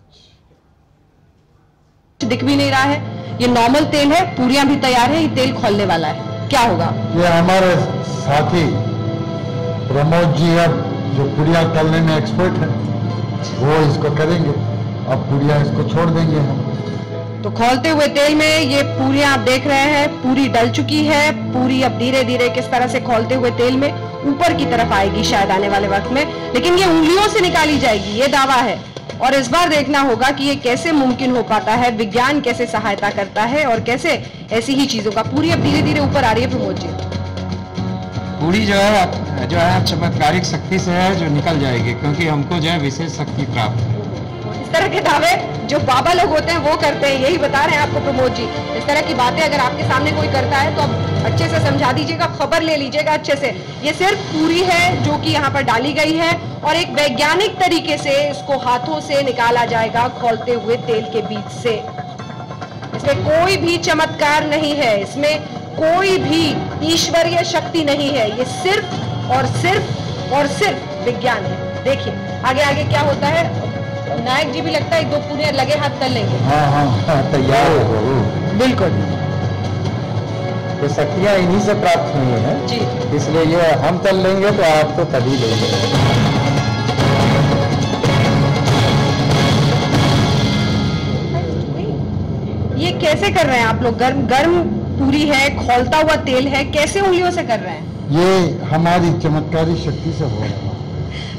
दिख भी नहीं रहा है। ये नॉर्मल तेल है पूरियाँ भी तैयार है ये तेल खोलने वाला है। क्या होगा? ये हमारे साथी प्रमोद जी अब जो पुड़िया तलने में एक्सपर्ट है। वो इसको करेंगे अब पुड़िया इसको छोड़ देंगे हम। तो खोलते हुए तेल में ये पूरी आप देख रहे हैं पूरी डल चुकी है पूरी अब धीरे धीरे किस तरह से खोलते हुए तेल में ऊपर की तरफ़ आएगी शायद आने वाले वक्त में। लेकिन ये उंगलियों से निकाली जाएगी ये दावा है। और इस बार देखना होगा कि ये कैसे मुमकिन हो पाता है, विज्ञान कैसे सहायता करता है और कैसे ऐसी ही चीज़ों का पूरी अब धीरे धीरे ऊपर आ रही है प्रमोद जी। पूरी जो है जो है चमत्कारिक शक्ति से है जो निकल जाएगी, क्योंकि हमको जो है विशेष शक्ति प्राप्त है। तरह के दावे जो बाबा लोग होते हैं, वो करते हैं। यही बता रहे हैं आपको प्रमोद जी। इस तरह की बातें अगर आपके सामने कोई करता है तो आप अच्छे से समझा दीजिएगा, खबर ले लीजिएगा अच्छे से। ये सिर्फ़ पूरी है जो कि यहाँ पर डाली गई है और एक वैज्ञानिक तरीके से इसको हाथों से निकाला जाएगा खोलते हुए तेल के बीच से। इसमें कोई भी चमत्कार नहीं है। इसमें कोई भी ईश्वरीय शक्ति नहीं है। ये सिर्फ़ और सिर्फ़ और सिर्फ़ विज्ञान है। देखिए आगे आगे क्या होता है? नायक जी भी लगता है दो पूरे लगे हाथ कर लेंगे। हाँ हाँ हाँ तैयार हो बिल्कुल। ये शक्तियाँ इन्हीं से प्राप्त हुई हैं। जी। इसलिए ये हम तल लेंगे तो आप तो तभी लेंगे। ये कैसे कर रहे हैं आप लोग? गर्म गर्म पूरी है खोलता हुआ तेल है कैसे उंगलियों से कर रहे हैं? ये हमारी चमत्कारी शक्ति से हो रहा है।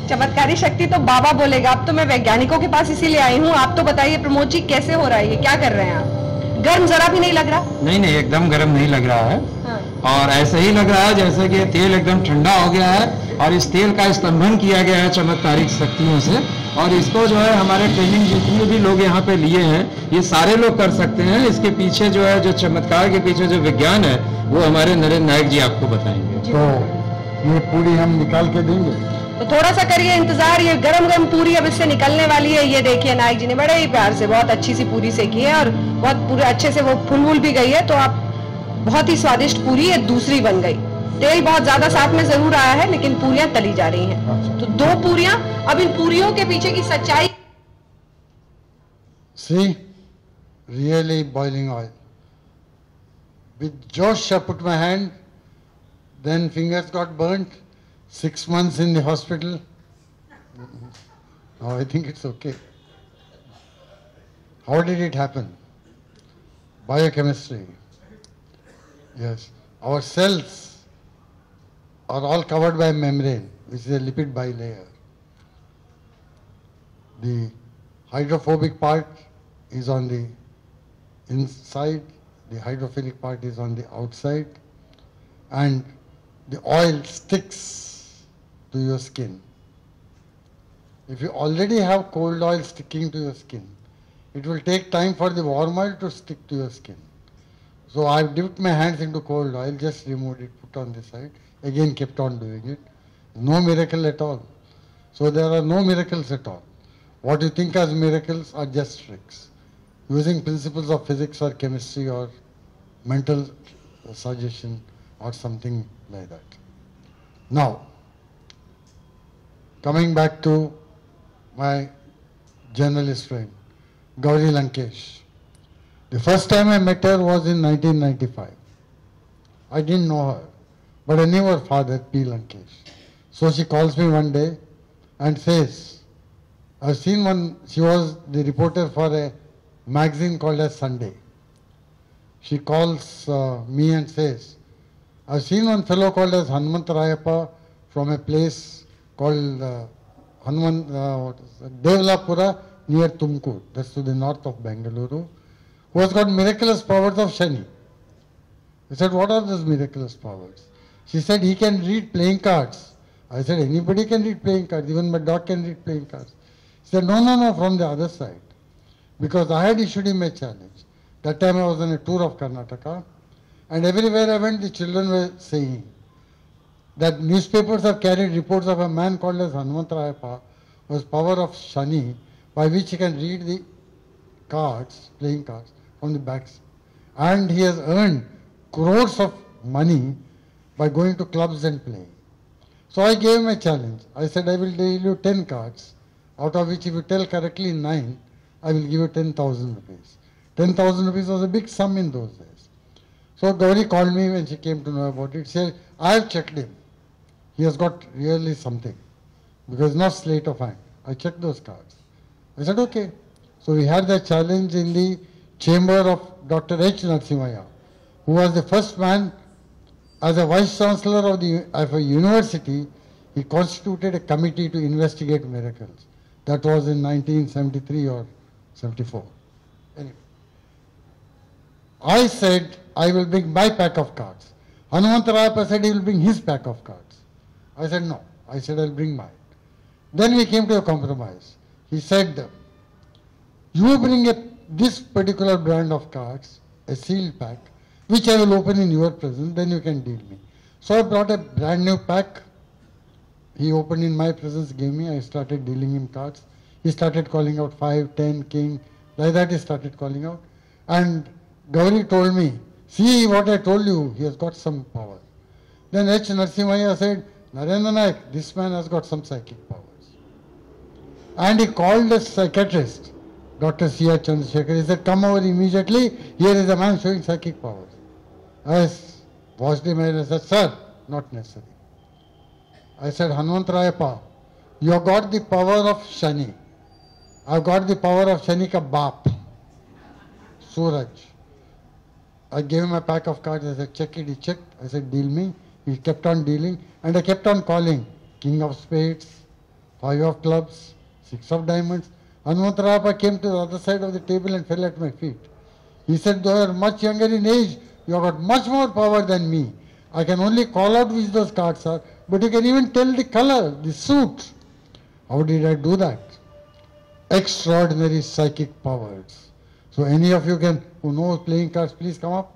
चमत्कारी शक्ति तो बाबा बोलेगा। अब तो मैं वैज्ञानिकों के पास इसीलिए आई हूँ। आप तो बताइए प्रमोद जी कैसे हो रहा है ये? क्या कर रहे हैं आप? गर्म जरा भी नहीं लग रहा? नहीं नहीं एकदम गर्म नहीं लग रहा है। हाँ। और ऐसे ही लग रहा है जैसे कि तेल एकदम ठंडा हो गया है और इस तेल का स्तंभन किया गया है चमत्कारिक शक्तियों से। और इसको जो है हमारे ट्रेनिंग जितने भी लोग यहाँ पे लिए हैं ये सारे लोग कर सकते हैं। इसके पीछे जो है जो चमत्कार के पीछे जो विज्ञान है वो हमारे नरेंद्र नायक जी आपको बताएँगे। तो ये पूरी हम निकाल के देंगे? तो थोड़ा सा करिए इंतज़ार ये गरम गरम पूरी अब इससे निकलने वाली है ये देखिए नायक जी ने बड़े ही प्यार से बहुत अच्छी सी पूरी सेकी है और बहुत पूरे अच्छे से वो फुल वुल भी गई है तो आप बहुत ही स्वादिष्ट पूरी ये दूसरी बन गई। तेल बहुत ज़्यादा साथ में ज़रूर आया है लेकिन पूरियाँ तली जा रही हैं। तो दो पूरियाँ अब इन पूरियों के पीछे की सच्चाई See, really boiling oil. With Josh, I put my hand, then fingers got burnt, six months in the hospital. Now I think it's okay. How did it happen? Biochemistry. Yes. Our cells are all covered by a membrane, which is a lipid bilayer. The hydrophobic part is on the inside, the hydrophilic part is on the outside, and the oil sticks to your skin. If you already have cold oil sticking to your skin, it will take time for the warm oil to stick to your skin. So I dipped my hands into cold oil, just removed it, put on the side, again kept on doing it. No miracle at all. So there are no miracles at all. What you think as miracles are just tricks. Using principles of physics or chemistry or mental suggestion or something like that. Now, coming back to my journalist friend, Gauri Lankesh. The first time I met her was in 1995. I didn't know her, but I knew her father, P. Lankesh. So she calls me one day and says, I've seen one, she was the reporter for a magazine called as Sunday. She calls uh, me and says, I've seen one fellow called as Hanmant Rayappa from a place called uh, Hanuman, uh? Devlapura near Tumkur, that's to the north of Bengaluru, who has got miraculous powers of Shani. I said, what are those miraculous powers? She said, he can read playing cards. I said, anybody can read playing cards, even my dog can read playing cards. She said, no, no, no, from the other side. Because I had issued him a challenge. That time I was on a tour of Karnataka, and everywhere I went, the children were saying that newspapers have carried reports of a man called as Hanumantarayappa, who has power of Shani, by which he can read the cards, playing cards, from the backs. And he has earned crores of money by going to clubs and playing. So I gave him a challenge. I said, I will deal you 10 cards, out of which if you tell correctly 9, I will give you 10,000 rupees. 10,000 rupees was a big sum in those days. So Gauri called me when she came to know about it. She said, I have checked him. He has got really something. Because not slate of hand. I checked those cards. I said, okay. So we had that challenge in the chamber of Dr. H. Narasimhaiah, who was the first man as a vice chancellor of, the, of a university, he constituted a committee to investigate miracles. That was in 1973 or 74. Anyway. I said, I will bring my pack of cards. Hanumantarayappa said he will bring his pack of cards. I said, no. I said, I'll bring mine. Then we came to a compromise. He said, you bring a, this particular brand of cards, a sealed pack, which I will open in your presence, then you can deal me. So I brought a brand new pack. He opened in my presence, gave me, I started dealing him cards. He started calling out 5, 10, king, like that he started calling out. And Gauri told me, see what I told you, he has got some power. Then H. Narasimhaiah said, Narendra Nayak, this man has got some psychic powers. And he called a psychiatrist, Dr. C.R. Chandrasekhar. He said, come over immediately, here is a man showing psychic powers. I watched him and I said, sir, not necessary. I said, Hanuman Hanumantarayappa, you have got the power of Shani. I have got the power of Shani ka Baap, Suraj. I gave him a pack of cards. I said, check it. He checked. I said, deal me. He kept on dealing. And I kept on calling. King of spades, five of clubs, six of diamonds. Hanumantarayappa came to the other side of the table and fell at my feet. He said, though you are much younger in age, you have got much more power than me. I can only call out which those cards are, but you can even tell the color, the suit. How did I do that? Extraordinary psychic powers. So any of you can, who knows playing cards, please come up.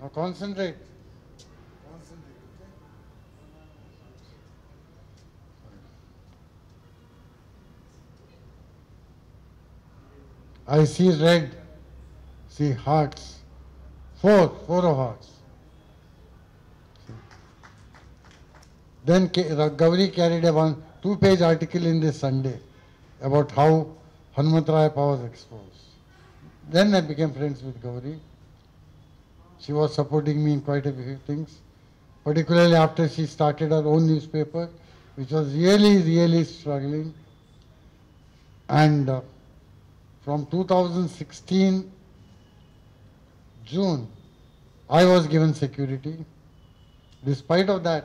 Now concentrate. I see red, see hearts, four, four of hearts. Then Gauri carried a one, two page article in the Sunday about how Hanumantraya was exposed. Then I became friends with Gauri. She was supporting me in quite a few things, particularly after she started her own newspaper, which was really, really struggling. And uh, from 2016 June, I was given security. Despite of that,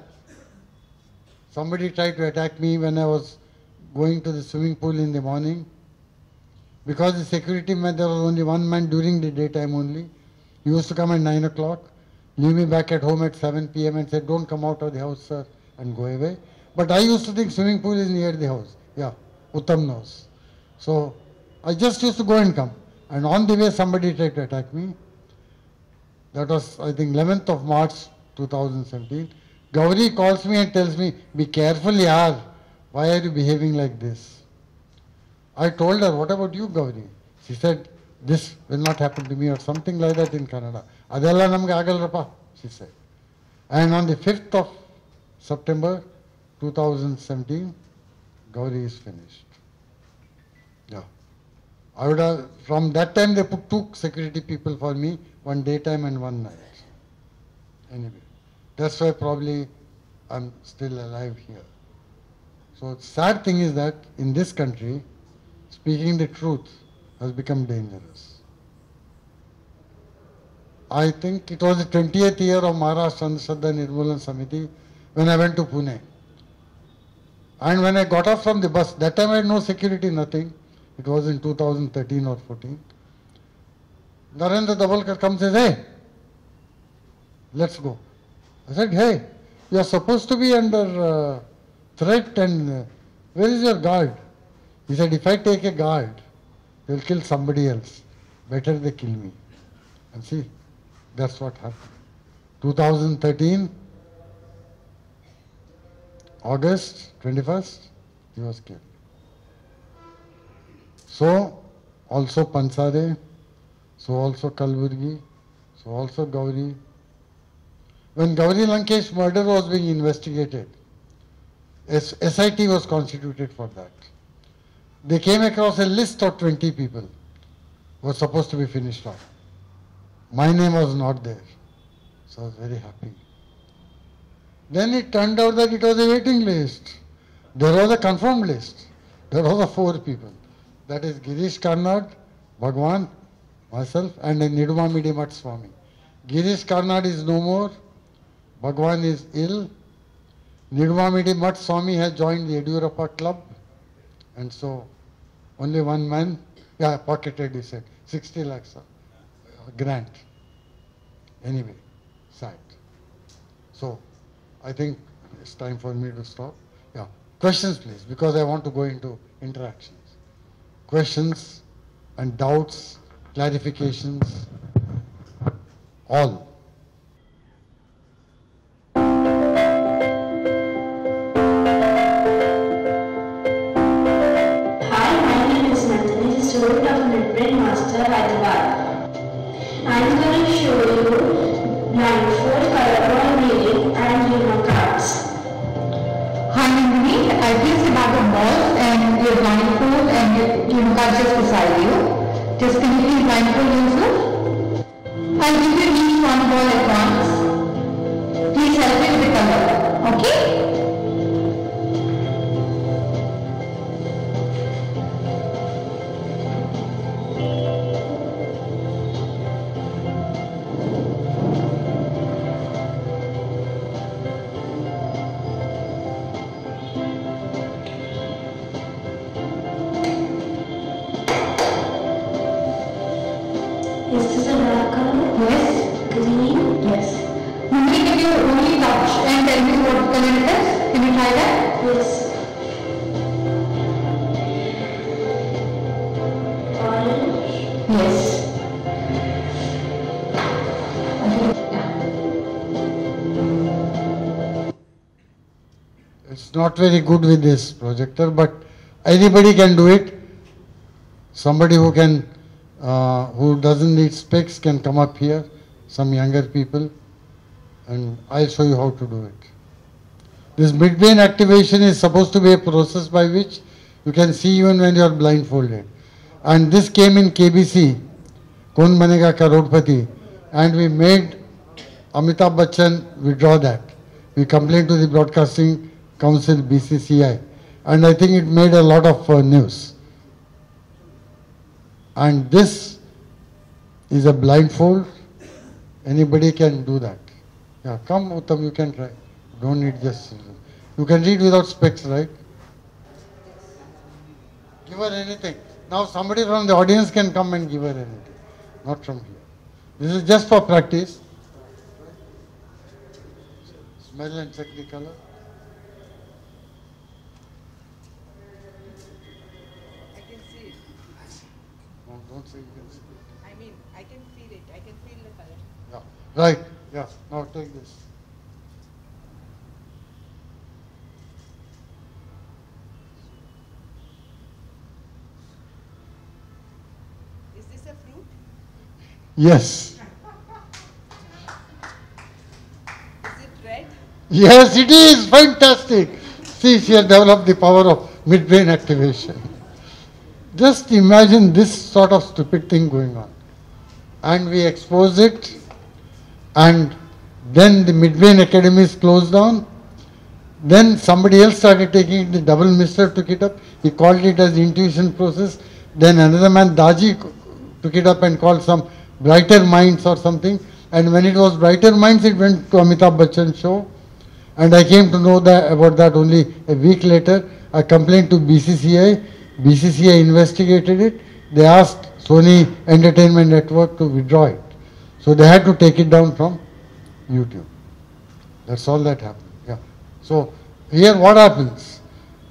somebody tried to attack me when I was going to the swimming pool in the morning. Because the security man, there was only one man during the daytime only. He used to come at 9 o'clock, leave me back at home at 7 p.m. and said, don't come out of the house, sir, and go away. But I used to think swimming pool is near the house. Yeah, Uttam knows. So I just used to go and come. And on the way, somebody tried to attack me. That was, I think, 11th of March 2017. Gauri calls me and tells me, be careful, yaar. Why are you behaving like this? I told her, what about you, Gauri? She said, this will not happen to me, or something like that, in Kannada. ಅದೆಲ್ಲ ನಮಗೆ ಆಗಲ್ರಪ್ಪ ಶಿಸೆ and on the fifth of September two thousand seventeen Gauri is finished I would have, from that time they put two security people for me, one daytime and one night. Anyway, that's why probably I'm still alive here. So sad thing is that in this country, speaking the truth, has become dangerous. I think it was the 20th year of Maharashtra Andhshraddha Nirmulan Samiti when I went to Pune. And when I got off from the bus, that time I had no security, nothing. It was in 2013 or 14. Narendra Dabholkar comes and says, hey, let's go. I said, hey, you are supposed to be under uh, threat and uh, where is your guard? He said, if I take a guard, they will kill somebody else. Better they kill me. And see, that's what happened. 2013, August 21st, he was killed. So, also Pansare, so also Kalburgi, so also Gauri. When Gauri Lankesh murder was being investigated, SIT was constituted for that. They came across a list of 20 people who were supposed to be finished off. My name was not there. So I was very happy. Then it turned out that it was a waiting list. There was a confirmed list. There was a four people. That is Girish Karnad, Bhagwan, myself, and a Nidumamidi Mutt Swami. Girish Karnad is no more. Bhagwan is ill. Nidumamidi Mutt Swami has joined the Yediyurappa club. And so only one man, yeah, pocketed, he said, 60 lakhs grant. Anyway, sad. So, I think it's time for me to stop. Yeah, questions please, because I want to go into interactions. Questions and doubts, clarifications, all. Student of Midbrain Master, Hyderabad. I am going to show you blindfold, colorful reading and humor cards. Hi Nandini, I place the bag of balls and your blindfold and your cue card just beside you. Just can you please blindfold yourself? I'll give you each one ball at once. Please help me with the color, okay? this? Can you try that? Yes. Yes. It's not very good with this projector, but anybody can do it. Somebody who can, uh, who doesn't need specs can come up here, some younger people, and I'll show you how to do it. This midbrain activation is supposed to be a process by which you can see even when you are blindfolded. And this came in KBC, Kaun Banega Crorepati, and we made Amitabh Bachchan withdraw that. We complained to the Broadcasting Council, BCCI, and I think it made a lot of uh, news. And this is a blindfold. Anybody can do that. Yeah, come Uttam, you can try. Don't need just. You can read without specs, right? Give her anything. Now somebody from the audience can come and give her anything. Not from here. This is just for practice. Smell and check the color. I can see it. No, don't say you can see. it. I mean, I can feel it. I can feel the color. Yeah. Right. Yeah. Now take this. Is this a fruit? Yes. Is it red? Yes, it is fantastic. See, she has developed the power of midbrain activation. Just imagine this sort of stupid thing going on. And we expose it, and then the midbrain academy is closed down. Then somebody else started taking it, the double mister took it up. He called it as intuition process. Then another man, Daji, took it up and called some brighter minds or something. And when it was brighter minds, it went to Amitabh Bachchan show. And I came to know that about that only a week later. I complained to BCCI. BCCI investigated it. They asked Sony Entertainment Network to withdraw it. So they had to take it down from YouTube. That's all that happened. Yeah. So here what happens?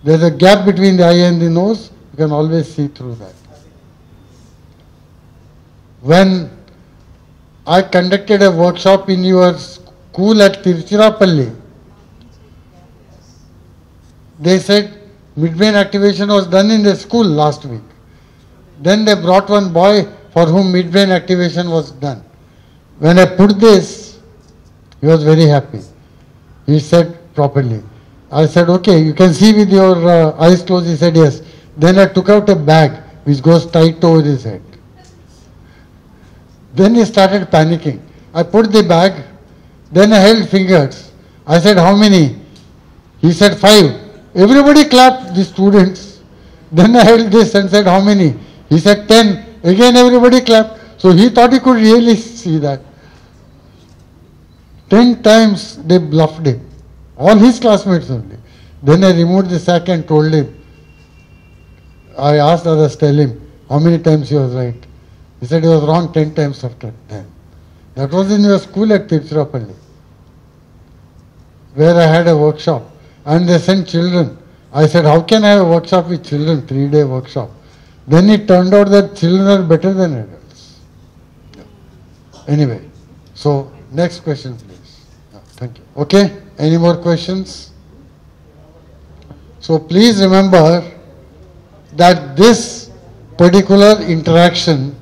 There's a gap between the eye and the nose. You can always see through that. When I conducted a workshop in your school at Tiruchirappalli, they said midbrain activation was done in the school last week. Then they brought one boy for whom midbrain activation was done. When I put this, he was very happy. He said properly. I said, okay, you can see with your uh, eyes closed. He said, yes. Then I took out a bag which goes tight over his head. Then he started panicking. I put the bag, then I held fingers. I said, how many? He said, five. Everybody clapped, the students. Then I held this and said, how many? He said, ten. Again everybody clapped. So he thought he could really see that. Ten times they bluffed him. All his classmates only. Then I removed the sack and told him. I asked others, tell him how many times he was right. He said he was wrong ten times after ten. That was in your school at Tiruchirappalli, where I had a workshop. And they sent children. I said, how can I have a workshop with children, three day workshop? Then it turned out that children are better than adults. Anyway, so next question please. Thank you. Okay, any more questions? So please remember that this particular interaction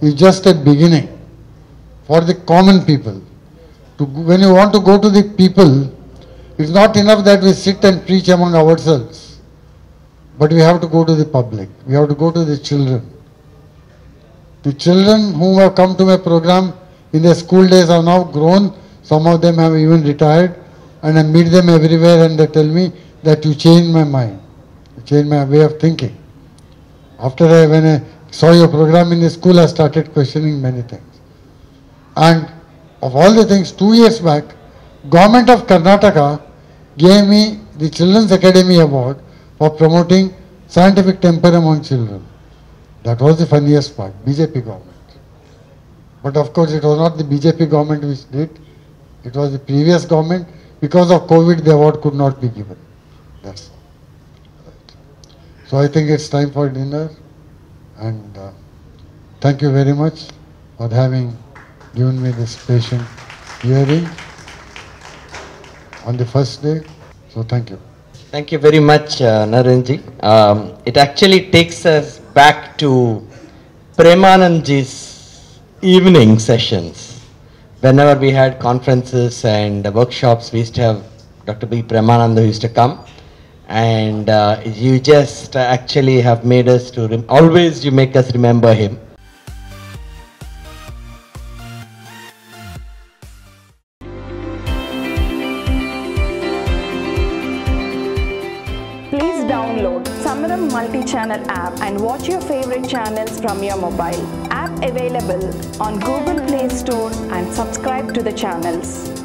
is just a beginning for the common people. To, when you want to go to the people, it's not enough that we sit and preach among ourselves, but we have to go to the public. We have to go to the children. The children who have come to my program in their school days are now grown. Some of them have even retired, and I meet them everywhere, and they tell me that you changed my mind, you changed my way of thinking. After I, when I saw your program in the school, I started questioning many things. And of all the things, two years back, government of Karnataka gave me the Children's Academy Award for promoting scientific temper among children. That was the funniest part, BJP government. But of course, it was not the BJP government which did. It was the previous government. Because of COVID, the award could not be given. That's all. So I think it's time for dinner. And uh, thank you very much for having given me this patient hearing on the first day. So thank you. Thank you very much, uh, Narenji. Um, it actually takes us back to Premanandji's evening sessions. Whenever we had conferences and workshops, we used to have Dr. B. Premanand who used to come. And uh, you just actually have made us to, rem- always you make us remember him. Please download Samaram multi-channel app and watch your favorite channels from your mobile. App available on Google Play Store and subscribe to the channels.